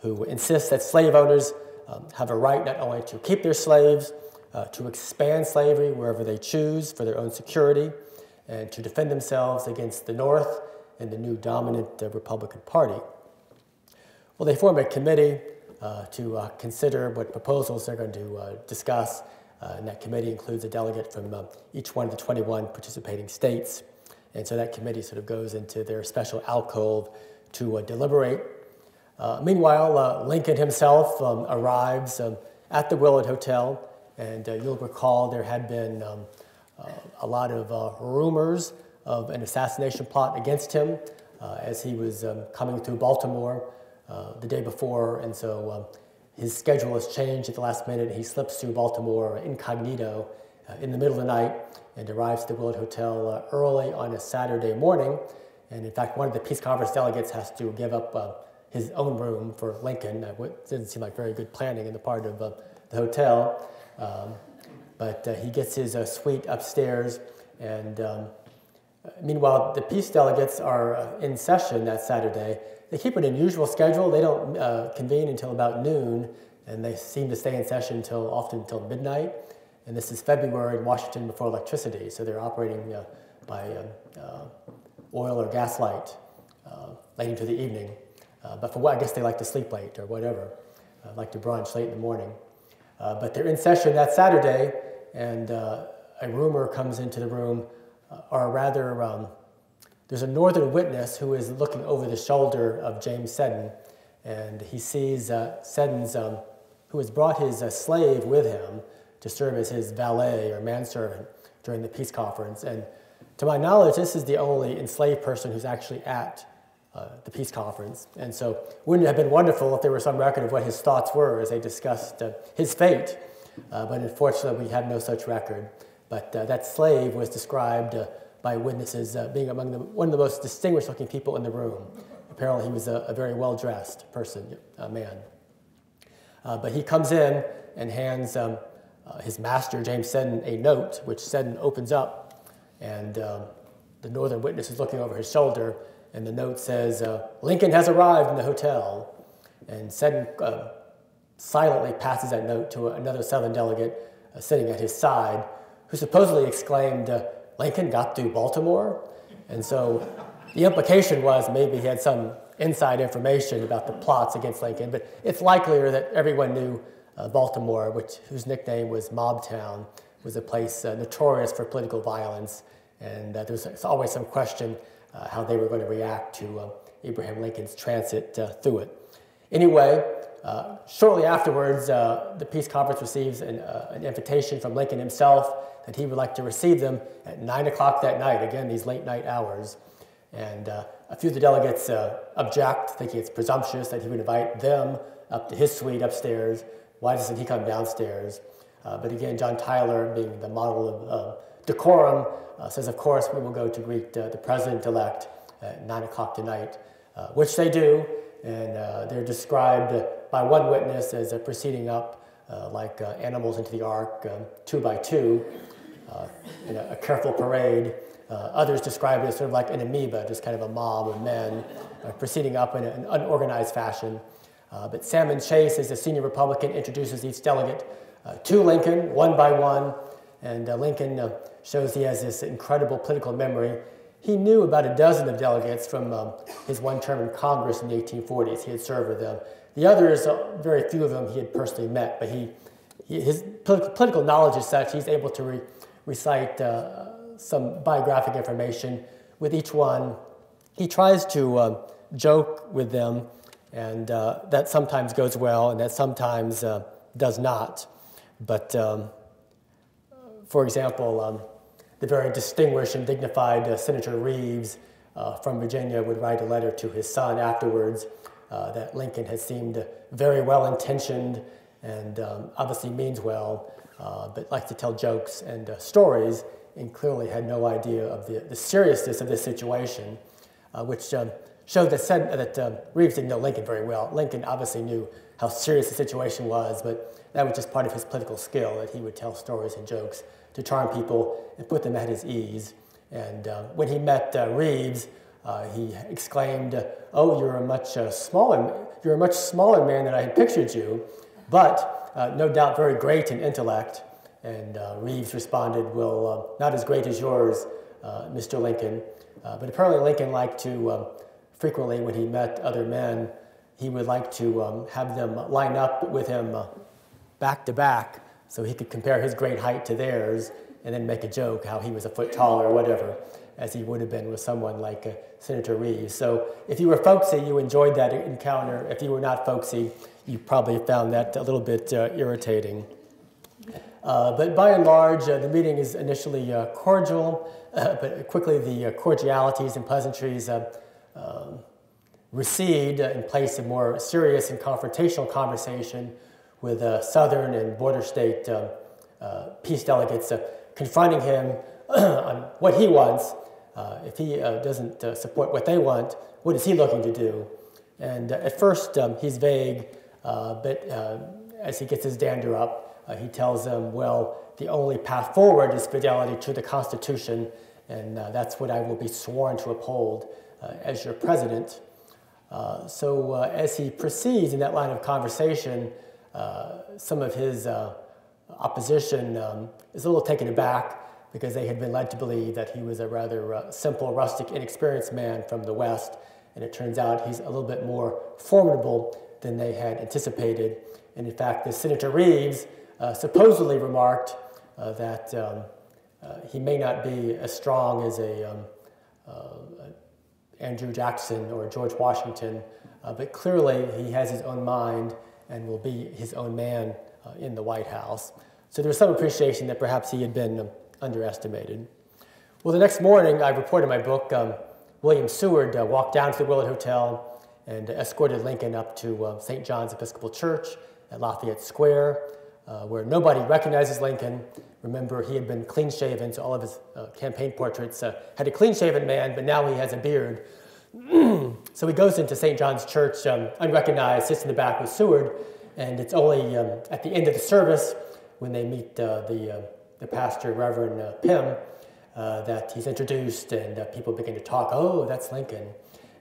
who insists that slave owners um, have a right not only to keep their slaves, to expand slavery wherever they choose for their own security, and to defend themselves against the North and the new dominant Republican Party. Well, they form a committee uh, to uh, consider what proposals they're going to uh, discuss. and that committee includes a delegate from each one of the 21 participating states. And so that committee sort of goes into their special alcove to deliberate. meanwhile, Lincoln himself um, arrives um, at the Willard Hotel, and you'll recall there had been um, a lot of rumors of an assassination plot against him uh, as he was um, coming through Baltimore uh, the day before, and so um, his schedule has changed at the last minute. He slips through Baltimore incognito uh, in the middle of the night and arrives at the Willard Hotel uh, early on a Saturday morning. And in fact, one of the peace conference delegates has to give up uh, his own room for Lincoln. That didn't seem like very good planning on the part of the hotel. Um, but he gets his suite upstairs and um, Meanwhile, the peace delegates are in session that Saturday, they keep an unusual schedule. They don't uh, convene until about noon, and they seem to stay in session until often until midnight. And this is February in Washington before electricity, so they're operating uh, by um, uh, oil or gaslight uh, late into the evening. Uh, but for what, I guess they like to sleep late or whatever, uh, like to brunch late in the morning. but they're in session that Saturday, and a rumor comes into the room, or rather, um, there's a northern witness who is looking over the shoulder of James Seddon, and he sees uh, Seddon's, um, who has brought his uh, slave with him to serve as his valet or manservant during the peace conference. And to my knowledge, this is the only enslaved person who's actually at uh, the peace conference. And so, wouldn't it have been wonderful if there were some record of what his thoughts were as they discussed uh, his fate? Uh, but unfortunately, we have no such record. But uh, that slave was described by witnesses uh, being among the, one of the most distinguished looking people in the room. Apparently, he was a, a very well dressed person, a man. Uh, but he comes in and hands um, uh, his master, James Seddon, a note, which Seddon opens up. And um, the northern witness is looking over his shoulder, and the note says, uh, Lincoln has arrived in the hotel. And Seddon uh, silently passes that note to another Southern delegate uh, sitting at his side, who supposedly exclaimed, Lincoln got through Baltimore. And so the implication was maybe he had some inside information about the plots against Lincoln, but it's likelier that everyone knew uh, Baltimore, which, whose nickname was Mobtown, was a place uh, notorious for political violence. And uh, there's, always some question uh, how they were going to react to uh, Abraham Lincoln's transit uh, through it. Anyway, shortly afterwards, the peace conference receives an, an invitation from Lincoln himself that he would like to receive them at 9 o'clock that night, again, these late night hours. And uh, a few of the delegates uh, object, thinking it's presumptuous that he would invite them up to his suite upstairs. Why doesn't he come downstairs? Uh, but again, John Tyler, being the model of decorum, uh, says, of course, we will go to greet uh, the president elect at 9 o'clock tonight, uh, which they do. And they're described by one witness as proceeding up like animals into the ark, um, two by two uh, in a, a, careful parade. Uh, others describe it as sort of like an amoeba, just kind of a mob of men uh, proceeding up in an unorganized fashion. Uh, but Salmon Chase, as the senior Republican, introduces each delegate uh, to Lincoln one by one. And uh, Lincoln shows he has this incredible political memory. He knew about a dozen of delegates from um, his one term in Congress in the 1840s. He had served with them. The others, very few of them he had personally met, but he his political knowledge is such he's able to re, recite uh, some biographic information with each one. He tries to uh, joke with them, and uh, that sometimes goes well, and that sometimes uh, does not. But um, for example, um, the very distinguished and dignified uh, Senator Rives uh, from Virginia would write a letter to his son afterwards uh, that Lincoln had seemed very well intentioned and um, obviously means well, uh, but likes to tell jokes and uh, stories, and clearly had no idea of the, the seriousness of this situation, uh, which um, showed that, said, that um, Rives didn't know Lincoln very well. Lincoln obviously knew how serious the situation was, but that was just part of his political skill that he would tell stories and jokes to charm people and put them at his ease. And uh, when he met uh, Rives, uh, he exclaimed, "Oh, you're a much uh, smaller, you're a much smaller man than I had pictured you, but uh, no doubt very great in intellect." And uh, Rives responded, "Well, not as great as yours, Mr. Lincoln." but apparently, Lincoln liked to um, frequently, when he met other men, he would like to um, have them line up with him back to back so he could compare his great height to theirs and then make a joke how he was a foot taller or whatever, as he would have been with someone like uh, Senator Rives. So if you were folksy, you enjoyed that encounter. If you were not folksy, you probably found that a little bit uh, irritating. Uh, but by and large, uh, the meeting is initially uh, cordial, uh, but quickly the cordialities and pleasantries um, recede in place of more serious and confrontational conversation with southern and border state um, peace delegates confronting him [clears throat] on what he wants. Uh, if he uh, doesn't uh, support what they want, what is he looking to do? And at first, um, he's vague, but as he gets his dander up, he tells them, well, the only path forward is fidelity to the Constitution, and that's what I will be sworn to uphold as your president. so as he proceeds in that line of conversation, uh, some of his uh, opposition um, is a little taken aback because they had been led to believe that he was a rather uh, simple, rustic, inexperienced man from the West. And it turns out he's a little bit more formidable than they had anticipated. And in fact, the Senator Rives uh, supposedly remarked uh, that um, he may not be as strong as a um, Andrew Jackson or George Washington, but clearly he has his own mind and will be his own man uh, in the White House. So there was some appreciation that perhaps he had been um, underestimated. Well, the next morning, I reported in my book, um, William Seward uh, walked down to the Willard Hotel and escorted Lincoln up to uh, St. John's Episcopal Church at Lafayette Square, uh, where nobody recognizes Lincoln. Remember, he had been clean shaven, so all of his uh, campaign portraits uh, had a clean shaven man, but now he has a beard. [clears throat] so he goes into St. John's Church um, unrecognized, sits in the back with Seward, and it's only um, at the end of the service when they meet uh, the, the pastor, Reverend uh, Pyne, uh, that he's introduced and uh, people begin to talk, oh, that's Lincoln.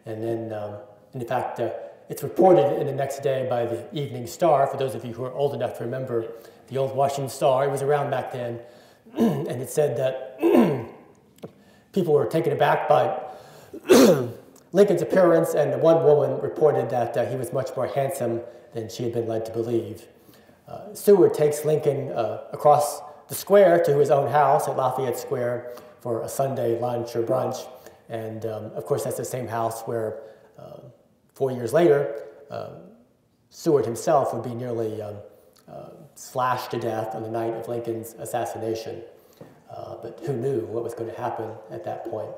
And then, um, in fact, uh, it's reported in the next day by the Evening Star, for those of you who are old enough to remember the old Washington Star, it was around back then, [clears throat] and it said that [clears throat] people were taken aback by [clears throat] Lincoln's appearance, and one woman reported that uh, he was much more handsome than she had been led to believe. Uh, Seward takes Lincoln across the square to his own house at Lafayette Square for a Sunday lunch or brunch, and um, of course, that's the same house where uh, four years later, uh, Seward himself would be nearly um, uh, slashed to death on the night of Lincoln's assassination. but who knew what was going to happen at that point?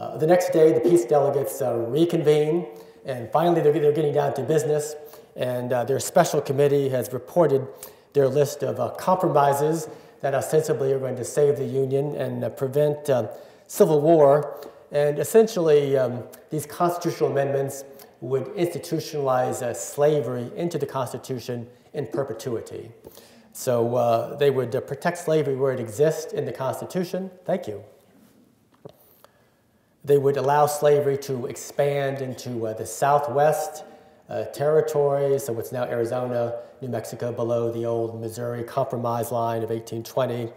Uh, the next day, the peace delegates uh, reconvene, and finally, they're, they're, getting down to business. And uh, their special committee has reported their list of uh, compromises that ostensibly are going to save the Union and uh, prevent um, civil war. And essentially, um, these constitutional amendments would institutionalize uh, slavery into the Constitution in perpetuity. So they would protect slavery where it exists in the Constitution. Thank you. They would allow slavery to expand into uh, the southwest uh, territory, so what's now Arizona, New Mexico, below the old Missouri Compromise line of 1820.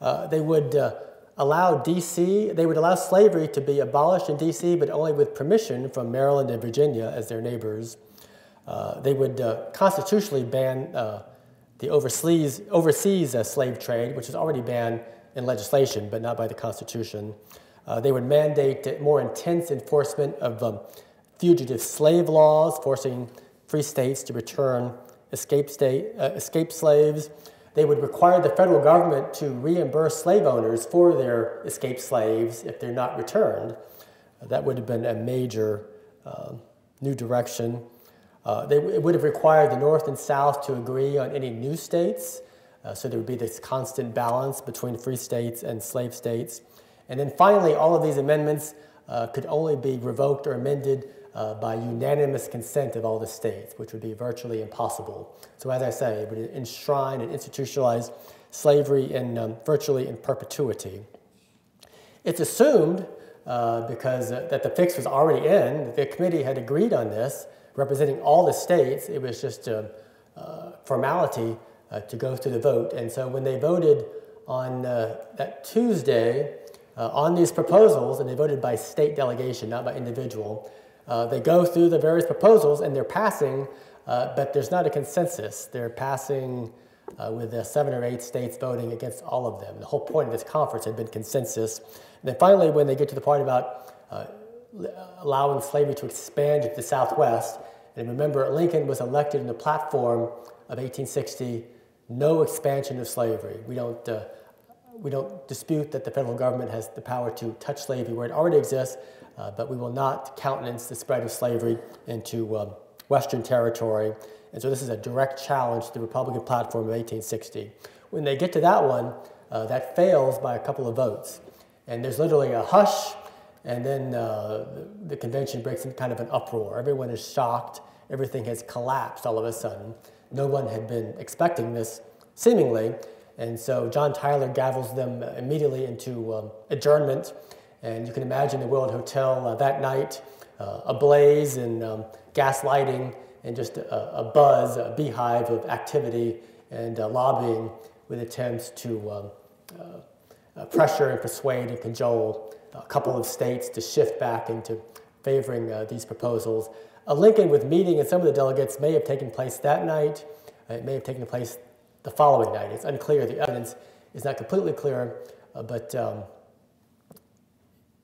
Uh, they would uh, allow D.C., they would allow slavery to be abolished in D.C., but only with permission from Maryland and Virginia as their neighbors. Uh, they would uh, constitutionally ban the overseas, overseas slave trade, which is already banned in legislation but not by the Constitution. They would mandate more intense enforcement of um, fugitive slave laws, forcing free states to return escaped, state, uh, slaves. They would require the federal government to reimburse slave owners for their escaped slaves if they're not returned. That would have been a major uh, new direction. Uh, they, it would have required the North and South to agree on any new states, uh, so there would be this constant balance between free states and slave states. And then finally, all of these amendments uh, could only be revoked or amended uh, by unanimous consent of all the states, which would be virtually impossible. So, as I say, it would enshrine and institutionalize slavery in, um, virtually in perpetuity. It's assumed, uh, because uh, that the fix was already in, the committee had agreed on this, representing all the states. It was just a, uh, formality uh, to go through the vote. And so when they voted on uh, that Tuesday on these proposals, and they voted by state delegation, not by individual, uh, they go through the various proposals and they're passing, uh, but there's not a consensus. They're passing with seven or eight states voting against all of them. The whole point of this conference had been consensus. And then finally, when they get to the part about allowing slavery to expand to the Southwest, and remember, Lincoln was elected in the platform of 1860, no expansion of slavery. We don't, uh, we don't dispute that the federal government has the power to touch slavery where it already exists, uh, but we will not countenance the spread of slavery into um, Western territory. And so this is a direct challenge to the Republican platform of 1860. When they get to that one, uh, that fails by a couple of votes. And there's literally a hush and then uh, the, the, convention breaks into kind of an uproar. Everyone is shocked. Everything has collapsed all of a sudden. No one had been expecting this, seemingly. And so John Tyler gavels them immediately into um, adjournment. And you can imagine the Willard Hotel uh, that night, uh, ablaze and um, gas lighting and just a, a, buzz, a beehive of activity and uh, lobbying with attempts to um, uh, uh, pressure and persuade and cajole a couple of states to shift back into favoring uh, these proposals. A Lincoln with meeting and some of the delegates may have taken place that night. It may have taken place the following night. It's unclear. The evidence is not completely clear, uh, but um,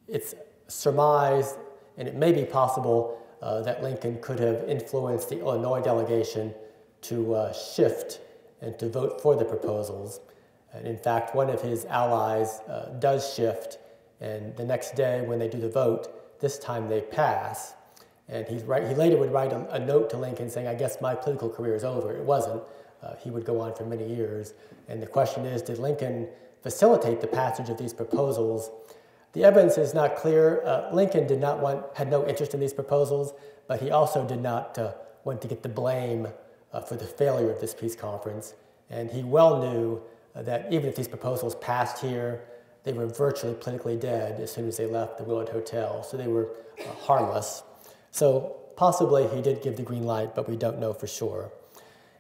it's surmised, and it may be possible uh, that Lincoln could have influenced the Illinois delegation to uh, shift and to vote for the proposals. And in fact, one of his allies uh, does shift and the next day, when they do the vote, this time they pass. And he's right, he later would write a, a, note to Lincoln saying, I guess my political career is over. It wasn't. Uh, he would go on for many years. And the question is, did Lincoln facilitate the passage of these proposals? The evidence is not clear. Uh, Lincoln did not want, had no interest in these proposals, but he also did not uh, want to get the blame uh, for the failure of this peace conference. And he well knew uh, that even if these proposals passed here, they were virtually politically dead as soon as they left the Willard Hotel, so they were uh, harmless. So possibly he did give the green light, but we don't know for sure.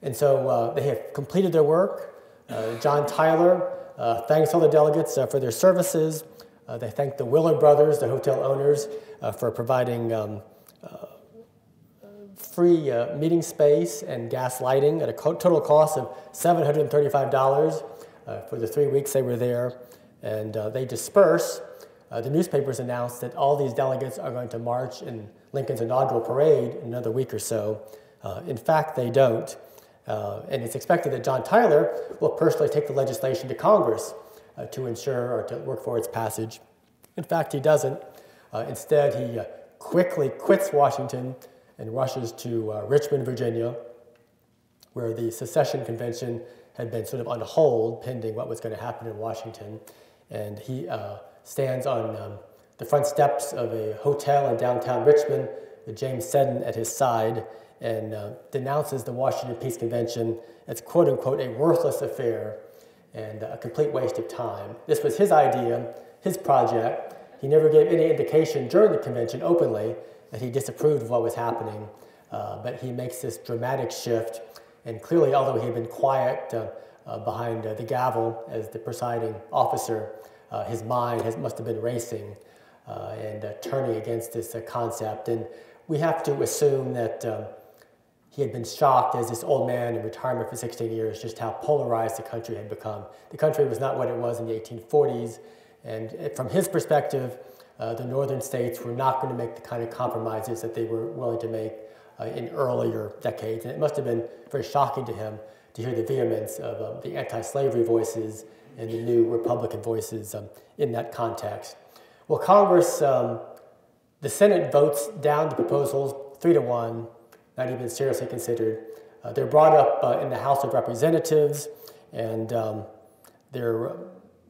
And so uh, they have completed their work. Uh, John Tyler uh, thanks all the delegates uh, for their services. Uh, they thank the Willard brothers, the hotel owners, for providing um, free meeting space and gas lighting at a total cost of $735 for the three weeks they were there and they disperse. Uh, the newspapers announced that all these delegates are going to march in Lincoln's inaugural parade in another week or so. Uh, in fact, they don't. Uh, and it's expected that John Tyler will personally take the legislation to Congress uh, to ensure or to work for its passage. In fact, he doesn't. Uh, instead, he quickly quits Washington and rushes to Richmond, Virginia, where the secession convention had been sort of on hold pending what was going to happen in Washington and he uh, stands on um, the front steps of a hotel in downtown Richmond with James Seddon at his side and uh, denounces the Washington Peace Convention as quote unquote a worthless affair and a complete waste of time. This was his idea, his project. He never gave any indication during the convention openly that he disapproved of what was happening, uh, but he makes this dramatic shift. And clearly, although he had been quiet, uh, uh, behind uh, the gavel as the presiding officer. Uh, his mind has, must have been racing and turning against this concept. And we have to assume that um, he had been shocked as this old man in retirement for 16 years just how polarized the country had become. The country was not what it was in the 1840s, and from his perspective, uh, the northern states were not going to make the kind of compromises that they were willing to make uh, in earlier decades. And it must have been very shocking to him to hear the vehemence of um, the anti slavery voices and the new Republican voices um, in that context. Well, Congress, um, the Senate votes down the proposals three to one, not even seriously considered. Uh, they're brought up uh, in the House of Representatives, and um, they're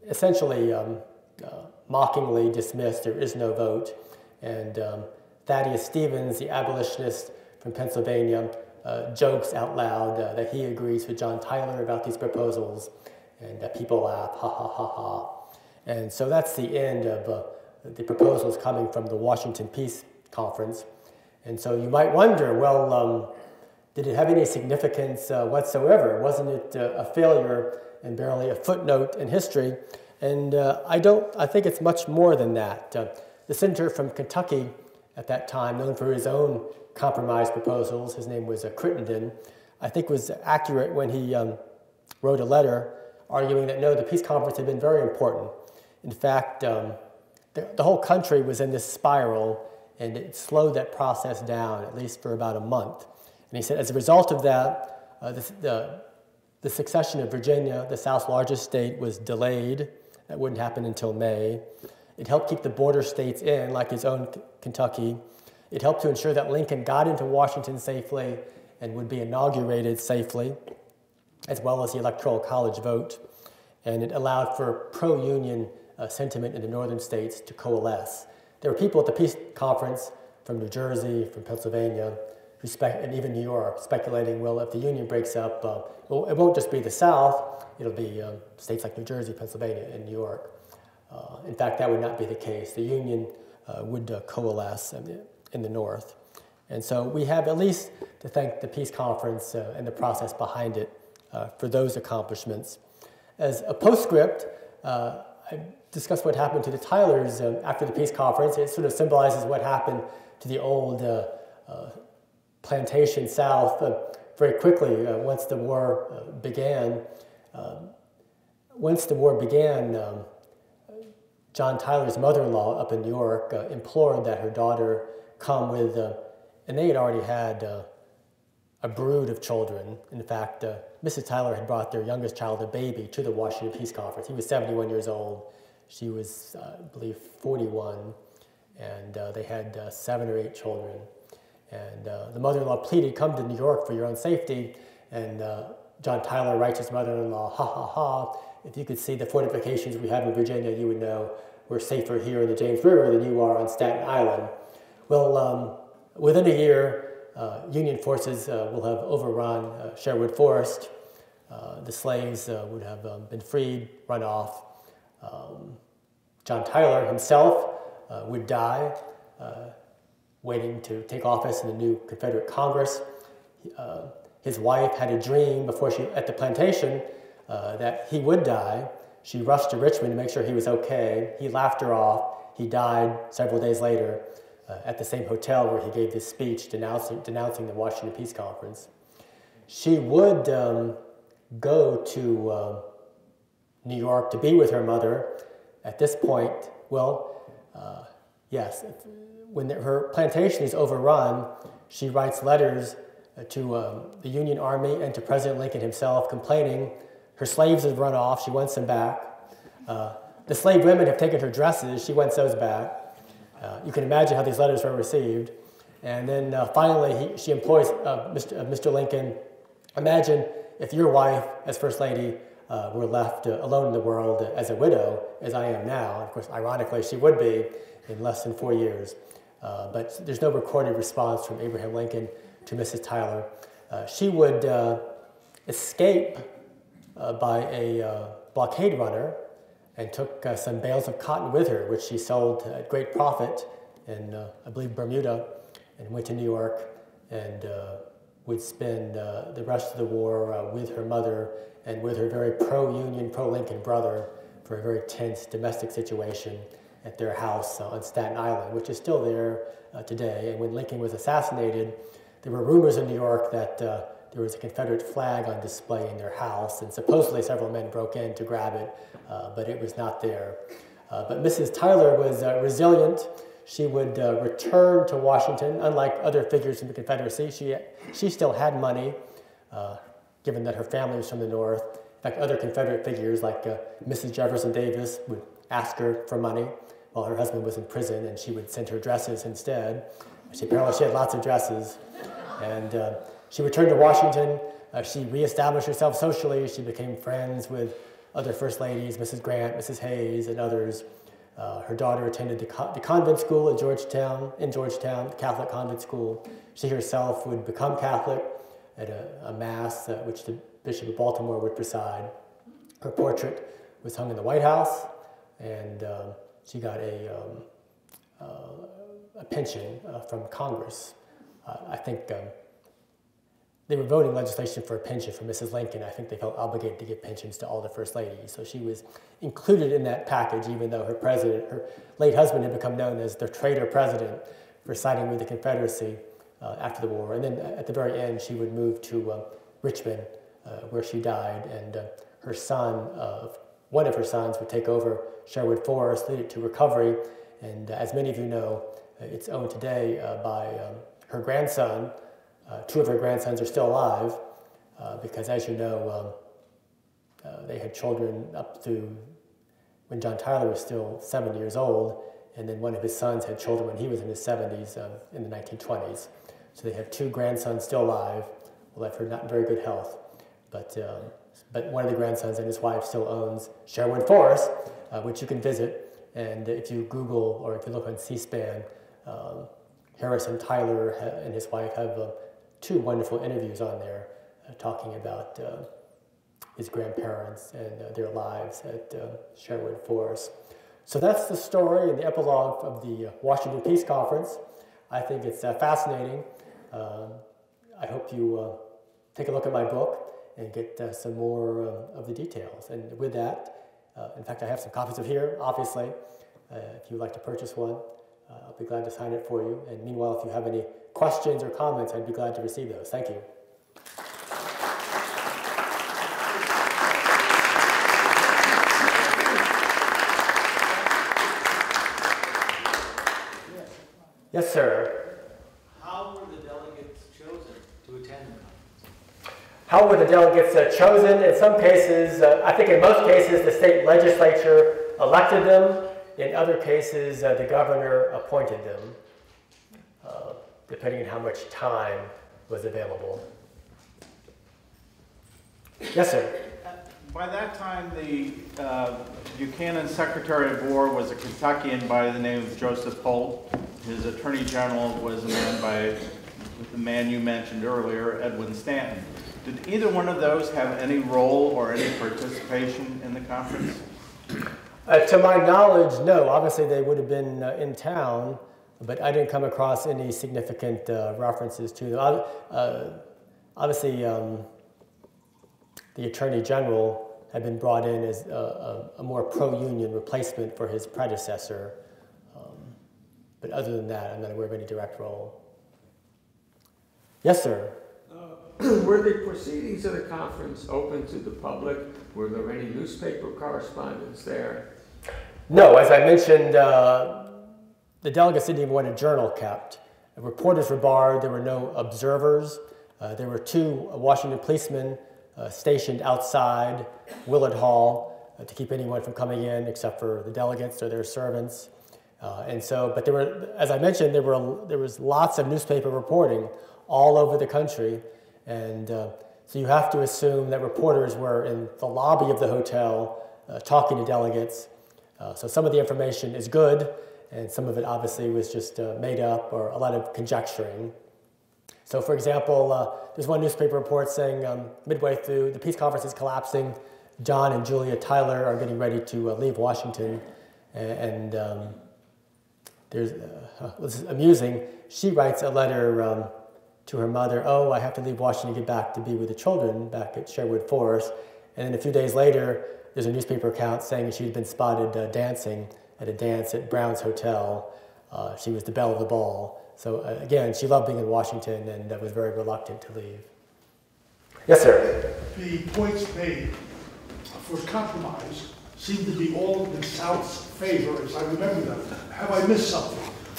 essentially um, uh, mockingly dismissed. There is no vote. And um, Thaddeus Stevens, the abolitionist from Pennsylvania, uh, jokes out loud uh, that he agrees with John Tyler about these proposals, and people laugh, ha ha ha ha. And so that's the end of uh, the proposals coming from the Washington Peace Conference. And so you might wonder, well, um, did it have any significance uh, whatsoever? Wasn't it uh, a failure and barely a footnote in history? And uh, I don't, I think it's much more than that. Uh, the senator from Kentucky at that time, known for his own compromise proposals, his name was uh, Crittenden, I think was accurate when he um, wrote a letter arguing that no, the peace conference had been very important. In fact, um, the, the whole country was in this spiral and it slowed that process down, at least for about a month. And he said, as a result of that, uh, the, the, the, succession of Virginia, the South's largest state, was delayed. That wouldn't happen until May. It helped keep the border states in, like his own Kentucky. It helped to ensure that Lincoln got into Washington safely and would be inaugurated safely, as well as the Electoral College vote. And it allowed for pro union uh, sentiment in the northern states to coalesce. There were people at the peace conference from New Jersey, from Pennsylvania, and even New York, speculating, well, if the union breaks up, uh, well, it won't just be the South, it'll be um, states like New Jersey, Pennsylvania, and New York. Uh, in fact, that would not be the case. The union uh, would uh, coalesce in the, in the North. And so we have at least to thank the peace conference uh, and the process behind it uh, for those accomplishments. As a postscript, I discussed what happened to the Tylers um, after the peace conference. It sort of symbolizes what happened to the old uh, uh, plantation South uh, very quickly uh, once the war uh, began. Um, once the war began, um, John Tyler's mother-in-law up in New York uh, implored that her daughter come with, and they had already had a brood of children. In fact, uh, Mrs. Tyler had brought their youngest child, a baby, to the Washington Peace Conference. He was 71 years old. She was, uh, I believe, 41. And uh, they had uh, seven or eight children. And the mother in law pleaded, Come to New York for your own safety. And John Tyler writes his mother in law, Ha ha ha. If you could see the fortifications we have in Virginia, you would know we're safer here in the James River than you are on Staten Island. Well, um, within a year, uh, Union forces uh, will have overrun uh, Sherwood Forest. the slaves would have um, been freed, run off. Um, John Tyler himself would die waiting to take office in the new Confederate Congress. Uh, his wife had a dream before she at the plantation uh, that he would die. She rushed to Richmond to make sure he was okay. He laughed her off. He died several days later uh, at the same hotel where he gave this speech denouncing, denouncing the Washington Peace Conference. She would um, go to uh, New York to be with her mother. At this point, well, uh, yes, when the, her plantation is overrun, she writes letters uh, to um, the Union Army and to President Lincoln himself complaining her slaves have run off, she wants them back. Uh, the slave women have taken her dresses, she wants those back. Uh, you can imagine how these letters were received. And then uh, finally, he, she employs uh, Mr., Mr. Lincoln. Imagine if your wife, as First Lady, uh, were left uh, alone in the world as a widow, as I am now. Of course, ironically, she would be in less than four years. but there's no recorded response from Abraham Lincoln to Mrs. Tyler. she would escape by a blockade runner and took uh, some bales of cotton with her, which she sold at great profit in, uh, I believe, Bermuda, and went to New York and uh, would spend uh, the rest of the war uh, with her mother and with her very pro-Union, pro-Lincoln brother for a very tense domestic situation at their house on Staten Island, which is still there today. And when Lincoln was assassinated, there were rumors in New York that uh, there was a Confederate flag on display in their house, and supposedly several men broke in to grab it, uh, but it was not there. Uh, but Mrs. Tyler was uh, resilient. She would uh, return to Washington. Unlike other figures in the Confederacy, she, she still had money, uh, given that her family was from the North. In fact, other Confederate figures like Mrs. Jefferson Davis would ask her for money while her husband was in prison, and she would send her dresses instead. She apparently she had lots of dresses, and uh, she returned to Washington. Uh, she reestablished herself socially. She became friends with other first ladies, Mrs. Grant, Mrs. Hayes, and others. Uh, her daughter attended the, co- the, convent school at Georgetown, in Georgetown, Catholic convent school. She herself would become Catholic at a, a mass at which the Bishop of Baltimore would preside. Her portrait was hung in the White House, and um, she got a, um, uh, a pension uh, from Congress. Uh, I think um, they were voting legislation for a pension for Mrs. Lincoln. I think they felt obligated to give pensions to all the first ladies. So she was included in that package, even though her president, her late husband, had become known as the traitor president for siding with the Confederacy after the war. And then at the very end, she would move to uh, Richmond, uh, where she died, and uh, her son, one of her sons, would take over Sherwood Forest, lead it to recovery. And uh, as many of you know, it's owned today by um, her grandson. Uh, two of her grandsons are still alive uh, because, as you know, um, uh, they had children up to when John Tyler was still seven years old, and then one of his sons had children when he was in his 70s um, in the 1920s. So they have two grandsons still alive. Well, I've not very good health, but um, but one of the grandsons and his wife still owns Sherwood Forest, uh, which you can visit. And if you Google or if you look on C-SPAN, um, Harrison Tyler and his wife have uh, two wonderful interviews on there uh, talking about uh, his grandparents and uh, their lives at uh, Sherwood Forest. So that's the story and the epilogue of the Washington Peace Conference. I think it's fascinating. Um, I hope you take a look at my book and get uh, some more uh, of the details. And with that, uh, in fact, I have some copies of here, obviously. if you'd like to purchase one, I'll be glad to sign it for you. And meanwhile, if you have any questions or comments, I'd be glad to receive those. Thank you. Yes, sir. How were the delegates chosen to attend How were the delegates uh, chosen? In some cases, uh, I think in most cases, the state legislature elected them. In other cases, uh, the governor appointed them depending on how much time was available. Yes, sir. By that time, the uh, Buchanan Secretary of War was a Kentuckian by the name of Joseph Holt. His Attorney General was a man by the man you mentioned earlier, Edwin Stanton. Did either one of those have any role or any participation in the conference? Uh, to my knowledge, no. Obviously, they would have been uh, in town but I didn't come across any significant uh, references to them. Uh, obviously, um, the Attorney General had been brought in as a, a, a more pro-union replacement for his predecessor. Um, but other than that, I'm not aware of any direct role. Yes, sir. Uh, [clears throat] were the proceedings of the conference open to the public? Were there any newspaper correspondence there? No, as I mentioned, uh, the delegates didn't even want a journal kept. Reporters were barred. There were no observers. Uh, there were two Washington policemen uh, stationed outside Willard Hall uh, to keep anyone from coming in except for the delegates or their servants. Uh, and so, but there were, as I mentioned, there, were, there was lots of newspaper reporting all over the country. And uh, so you have to assume that reporters were in the lobby of the hotel uh, talking to delegates. so some of the information is good, and some of it obviously was just uh, made up or a lot of conjecturing. So, for example, uh, there's one newspaper report saying um, midway through the peace conference is collapsing, John and Julia Tyler are getting ready to uh, leave Washington, and, and um, there's uh, this is amusing. She writes a letter um, to her mother. Oh, I have to leave Washington to get back to be with the children back at Sherwood Forest. And then a few days later, there's a newspaper account saying she'd been spotted uh, dancing at a dance at Brown's Hotel. Uh, she was the belle of the ball. So uh, again, she loved being in Washington and uh, was very reluctant to leave. Yes, sir. The points made for compromise seem to be all in the South's favor, as I remember them. Have I missed something?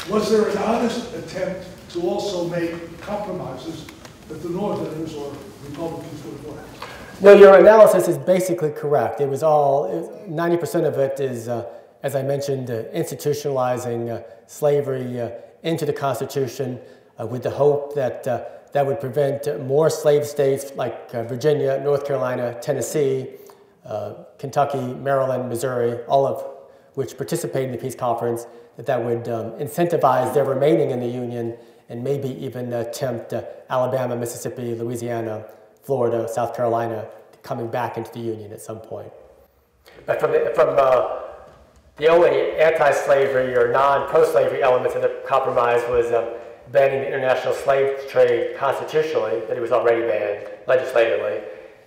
Was there an honest attempt to also make compromises that the Northerners or Republicans would have wanted? No, your analysis is basically correct. It was all, 90% of it is, uh, as I mentioned, uh, institutionalizing uh, slavery uh, into the Constitution uh, with the hope that uh, that would prevent more slave states like Virginia, North Carolina, Tennessee, Kentucky, Maryland, Missouri, all of which participated in the peace conference, that that would um, incentivize their remaining in the Union and maybe even tempt Alabama, Mississippi, Louisiana, Florida, South Carolina coming back into the Union at some point. But from the, from uh, the only anti-slavery or non-pro-slavery elements of the compromise was um, banning the international slave trade constitutionally, that it was already banned legislatively,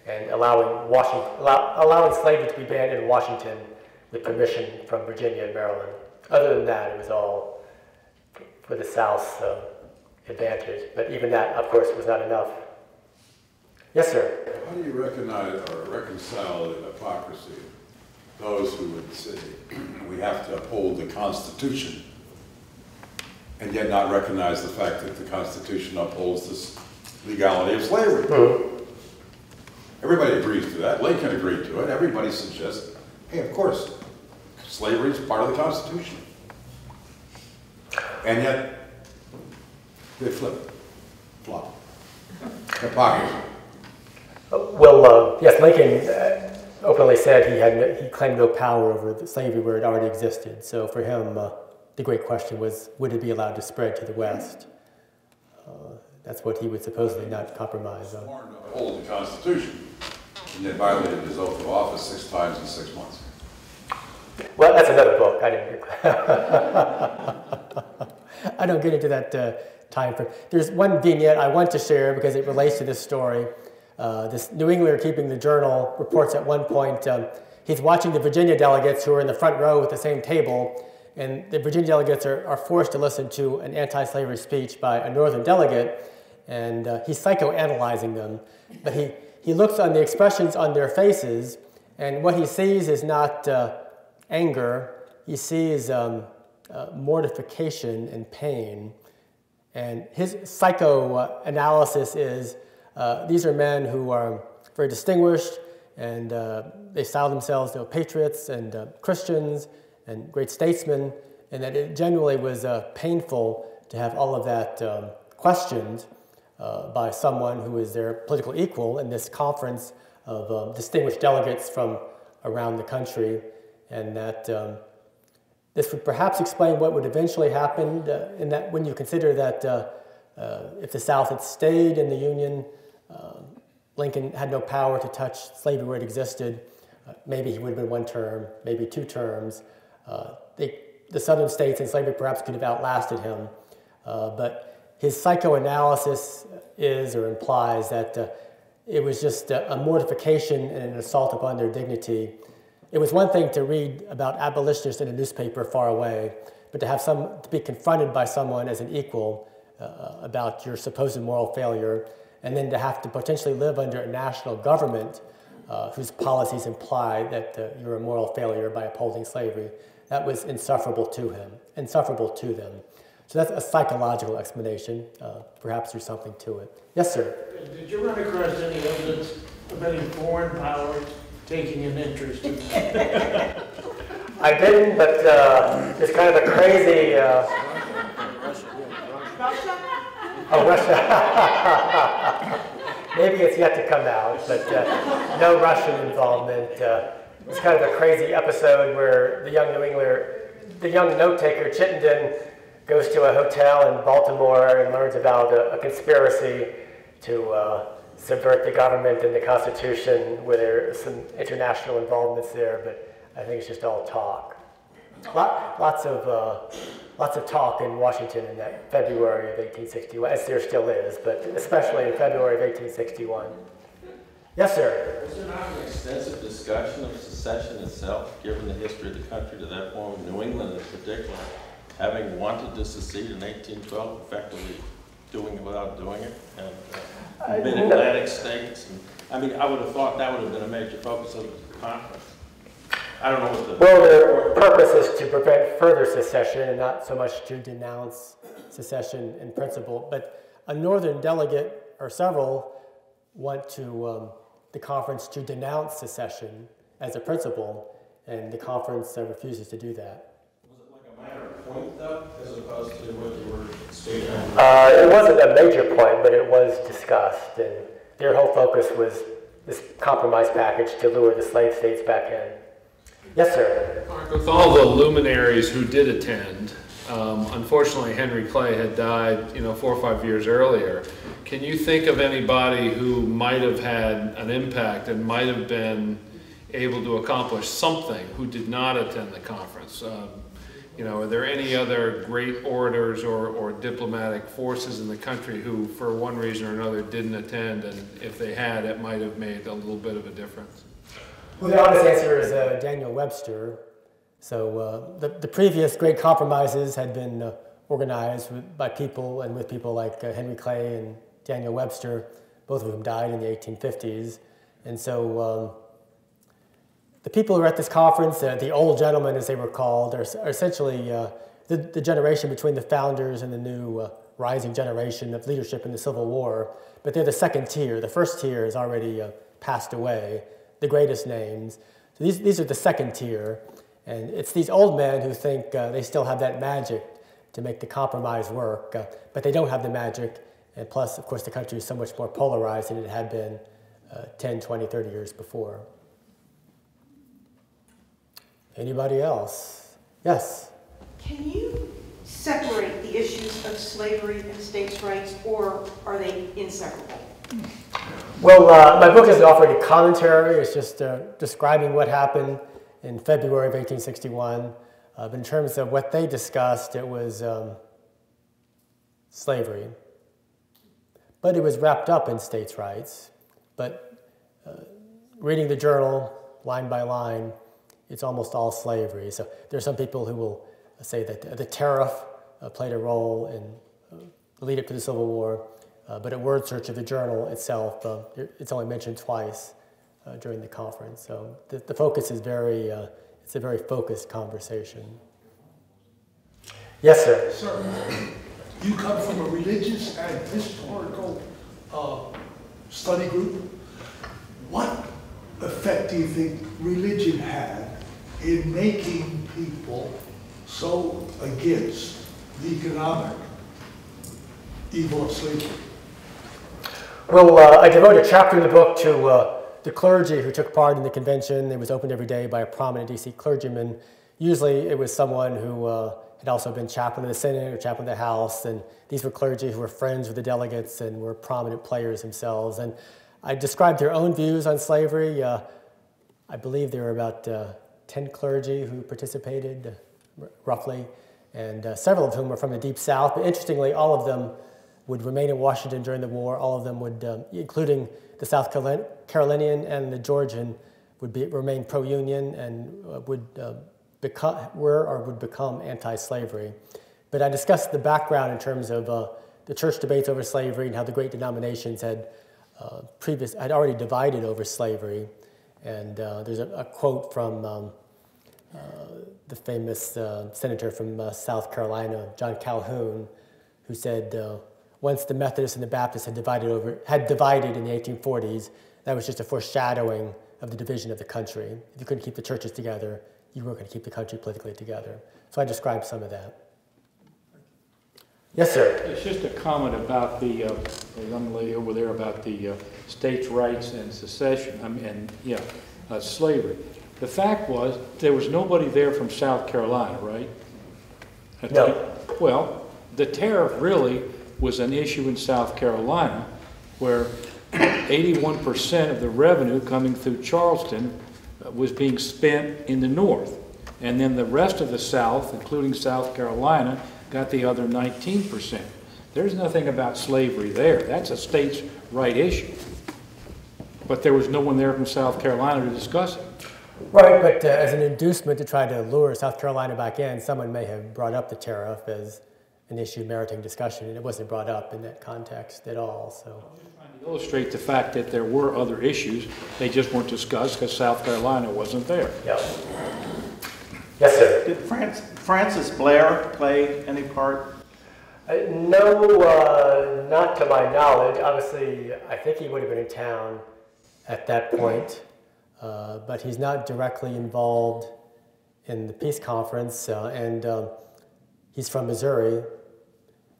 and allowing Washington, allow, allowing slavery to be banned in Washington with permission from Virginia and Maryland. Other than that, it was all for the South. uh, advantage. But even that, of course, was not enough. Yes, sir. How do you recognize or reconcile the hypocrisy of those who would say [clears throat] we have to uphold the Constitution and yet not recognize the fact that the Constitution upholds this legality of slavery? Mm-hmm. Everybody agrees to that. Lincoln agreed to it. Everybody suggests, hey, of course, slavery is part of the Constitution. And yet, they flip, flop. Hypocrisy. Well, uh, yes, Lincoln uh, openly said he had no, he claimed no power over the slavery where it already existed. So for him, uh, the great question was, would it be allowed to spread to the West? Uh, that's what he would supposedly not compromise on. Hold the Constitution, and yet violated his oath of office six times in six months. Well, that's another book. I didn't. [laughs] I don't get into that uh, time frame. There's one vignette I want to share because it relates to this story. Uh, this New Englander keeping the journal reports at one point um, he's watching the Virginia delegates who are in the front row at the same table, and the Virginia delegates are, are forced to listen to an anti-slavery speech by a northern delegate, and uh, he's psychoanalyzing them. But he, he looks on the expressions on their faces, and what he sees is not uh, anger, he sees um, uh, mortification and pain. And his psychoanalysis is uh, these are men who are very distinguished and uh, they style themselves you know, patriots and uh, Christians and great statesmen, and that it generally was uh, painful to have all of that um, questioned uh, by someone who is their political equal in this conference of um, distinguished delegates from around the country, and that um, this would perhaps explain what would eventually happen in that when you consider that if the South had stayed in the Union, um, Lincoln had no power to touch slavery where it existed. Uh, maybe he would have been one term, maybe two terms. Uh, they, the southern states and slavery perhaps could have outlasted him. Uh, but his psychoanalysis is or implies that uh, it was just a, a, mortification and an assault upon their dignity. It was one thing to read about abolitionists in a newspaper far away, but to have some to be confronted by someone as an equal uh, about your supposed moral failure and then to have to potentially live under a national government uh, whose policies imply that uh, you're a moral failure by upholding slavery, that was insufferable to him, insufferable to them. So that's a psychological explanation. Uh, perhaps there's something to it. Yes, sir. Did you run across any evidence of any foreign powers taking an interest in? [laughs] I didn't, but uh, it's kind of a crazy. Uh, Oh, Russia. [laughs] Maybe it's yet to come out, but uh, no Russian involvement. Uh, it's kind of a crazy episode where the young New Englander, the young note taker Chittenden, goes to a hotel in Baltimore and learns about a, a conspiracy to uh, subvert the government and the Constitution, where there are some international involvements there, but I think it's just all talk. Lot, lots of uh, lots of talk in Washington in that February of 1861, as there still is, but especially in February of 1861. Yes, sir. Was there not an extensive discussion of secession itself, given the history of the country to that point, New England in particular? having wanted to secede in 1812, effectively doing without doing it, and uh, mid-Atlantic states. and- I mean, I would have thought that would have been a major focus of the conference. I don't know what the. Well, their purpose is to prevent further secession and not so much to denounce secession in principle. But a northern delegate or several want to um, the conference to denounce secession as a principle, and the conference uh, refuses to do that. Was it like a minor point though, as opposed to what you were stating? Uh, it wasn't a major point, but it was discussed, and their whole focus was this compromise package to lure the slave states back in. Yes, sir. With all the luminaries who did attend, um, unfortunately Henry Clay had died, you know, four or five years earlier. Can you think of anybody who might have had an impact and might have been able to accomplish something who did not attend the conference? Um, you know, are there any other great orators or, or diplomatic forces in the country who, for one reason or another, didn't attend? And if they had, it might have made a little bit of a difference. Well, the honest answer is uh, Daniel Webster. So uh, the, the previous great compromises had been uh, organized by people and with people like uh, Henry Clay and Daniel Webster, both of whom died in the 1850s. And so um, the people who are at this conference, uh, the old gentlemen as they were called, are, are essentially uh, the, the generation between the founders and the new uh, rising generation of leadership in the Civil War. But they're the second tier. The first tier has already uh, passed away, the greatest names. So these, these are the second tier. And it's these old men who think uh, they still have that magic to make the compromise work, uh, but they don't have the magic. And plus, of course, the country is so much more polarized than it had been uh, 10, 20, 30 years before. Anybody else? Yes? Can you separate the issues of slavery and states' rights, or are they inseparable? Well, uh, my book isn't offering a commentary. It's just uh, describing what happened in February of 1861. Uh, but in terms of what they discussed, it was um, slavery. But it was wrapped up in states' rights. But uh, reading the journal line by line, it's almost all slavery. So there are some people who will say that the tariff uh, played a role in uh, the lead up to the Civil War. Uh, but a word search of the journal itself, uh, it's only mentioned twice uh, during the conference. So the, the focus is very, uh, it's a very focused conversation. Yes, sir. Sir, you come from a religious and historical uh, study group. What effect do you think religion had in making people so against the economic evil of slavery? Well, uh, I devote a chapter in the book to uh, the clergy who took part in the convention. It was opened every day by a prominent DC clergyman. Usually it was someone who uh, had also been chaplain of the Senate or chaplain of the House. And these were clergy who were friends with the delegates and were prominent players themselves. And I described their own views on slavery. Uh, I believe there were about uh, 10 clergy who participated, roughly, and uh, several of whom were from the Deep South. But interestingly, all of them would remain in Washington during the war. All of them would, um, including the South Carolinian and the Georgian, would be, remain pro-union and uh, would uh, become, were or would become anti-slavery. But I discussed the background in terms of uh, the church debates over slavery and how the great denominations had uh, previous had already divided over slavery. And uh, there's a, a, quote from um, uh, the famous senator from South Carolina, John Calhoun, who said, once the Methodists and the Baptists had divided, over, had divided in the 1840s, that was just a foreshadowing of the division of the country. If you couldn't keep the churches together, you weren't going to keep the country politically together. So I described some of that. Yes, sir. It's just a comment about the, uh, the young lady over there about the uh, states' rights and secession, I mean, and, yeah, uh, slavery. The fact was, there was nobody there from South Carolina, right? No. Well, the tariff really was an issue in South Carolina where 81% of the revenue coming through Charleston uh, was being spent in the north. And then the rest of the South, including South Carolina, got the other 19%. There's nothing about slavery there. That's a states' right issue. But there was no one there from South Carolina to discuss it. Right, but uh, as an inducement to try to lure South Carolina back in, someone may have brought up the tariff as an issue meriting discussion, and it wasn't brought up in that context at all. So, Trying to Illustrate the fact that there were other issues, they just weren't discussed because South Carolina wasn't there. yeah. Yes, sir. Did Francis, Francis Blair play any part? Uh, no, uh, not to my knowledge. Obviously, I think he would have been in town at that point, uh, but he's not directly involved in the peace conference, uh, and uh, he's from Missouri.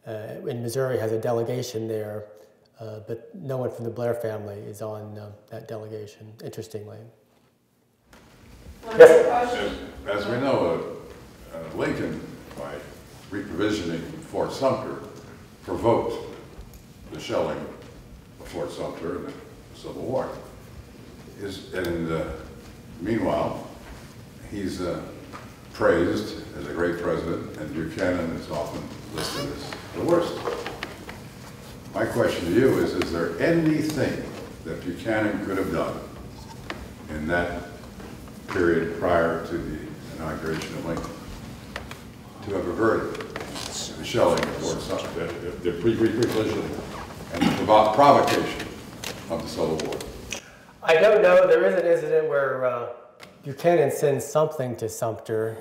Uh, and Missouri has a delegation there, uh, but no one from the Blair family is on uh, that delegation, interestingly. Yes. As we know, uh, Lincoln, by reprovisioning Fort Sumter, provoked the shelling of Fort Sumter in the Civil War. And uh, meanwhile, he's uh, praised as a great president, and Buchanan is often listed as the worst. My question to you is, is there anything that Buchanan could have done in that period prior to the inauguration of Lincoln to have averted shelling or Sumter, the- the pre-repositioning and the provo- provocation of the Civil War? I don't know. There is an incident where uh, Buchanan sends something to Sumter,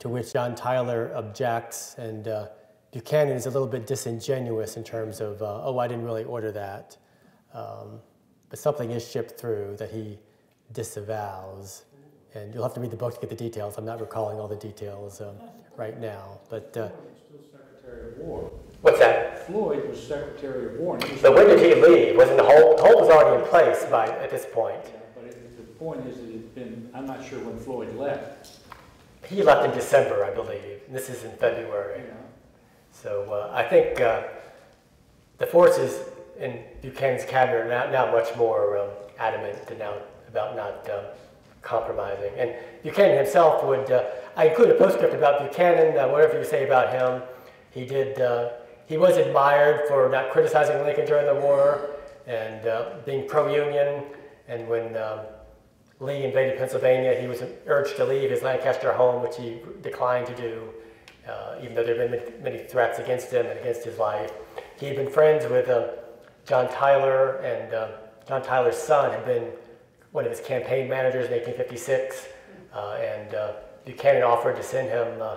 to which John Tyler objects, and uh, Buchanan is a little bit disingenuous in terms of, uh, oh, I didn't really order that. Um, but something is shipped through that he disavows. And you'll have to read the book to get the details. I'm not recalling all the details um, right now. But uh, Still Secretary of War. what's that? Floyd was Secretary of War. and he But when did he leave? Wasn't the Holt? Holt was already in place by at this point. Yeah, But it- the point is that it's been, I'm not sure when Floyd left. He left in December, I believe. and This is in February. you know. So uh, I think uh, the forces in Buchanan's cabinet are now, now much more um, adamant to now about not um, compromising. And Buchanan himself would, uh, I include a postscript about Buchanan, uh, whatever you say about him. He did, uh, he was admired for not criticizing Lincoln during the war and uh, being pro-union. And when um, Lee invaded Pennsylvania, he was urged to leave his Lancaster home, which he declined to do, uh, even though there had been many, threats against him and against his life. He had been friends with uh, John Tyler, and uh, John Tyler's son had been one of his campaign managers in 1856. Uh, and uh, Buchanan offered to send him, uh,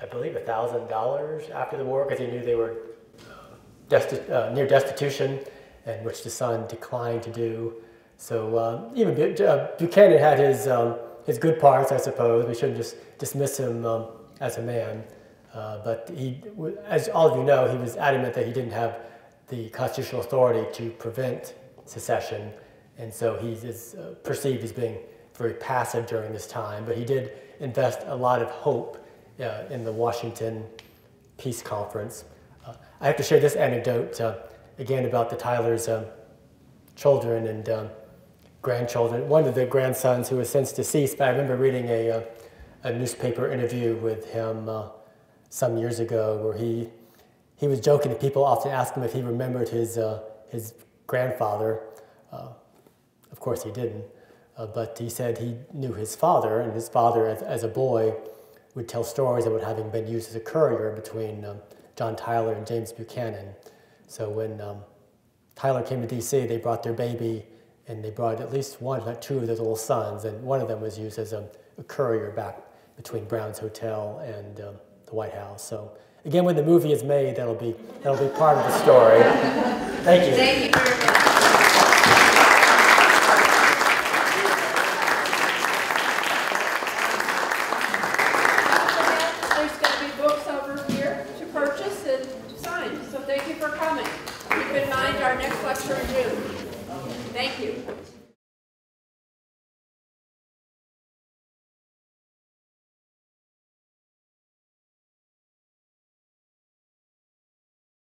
I believe, $1,000 after the war because he knew they were desti- uh, near destitution, and which the son declined to do. So uh, even Bu- uh, Buchanan had his um, his good parts, I suppose. We shouldn't just dismiss him um, as a man. Uh, but he, as all of you know, he was adamant that he didn't have the constitutional authority to prevent secession, and so he is uh, perceived as being very passive during this time. But he did invest a lot of hope uh, in the Washington Peace Conference. Uh, I have to share this anecdote uh, again about the Tyler's um, children and um, grandchildren. One of the grandsons who is since deceased, but I remember reading a, uh, a newspaper interview with him uh, some years ago where he, he was joking that people often asked him if he remembered his, his grandfather. Of course, he didn't. Uh, but he said he knew his father, and his father, as, as a boy, would tell stories about having been used as a courier between um, John Tyler and James Buchanan. So when um, Tyler came to D.C., they brought their baby, and they brought at least one, not two of their little sons, and one of them was used as a, a courier back between Brown's Hotel and um, the White House. So again, when the movie is made, that'll be that'll be part of the story. Thank you. Thank you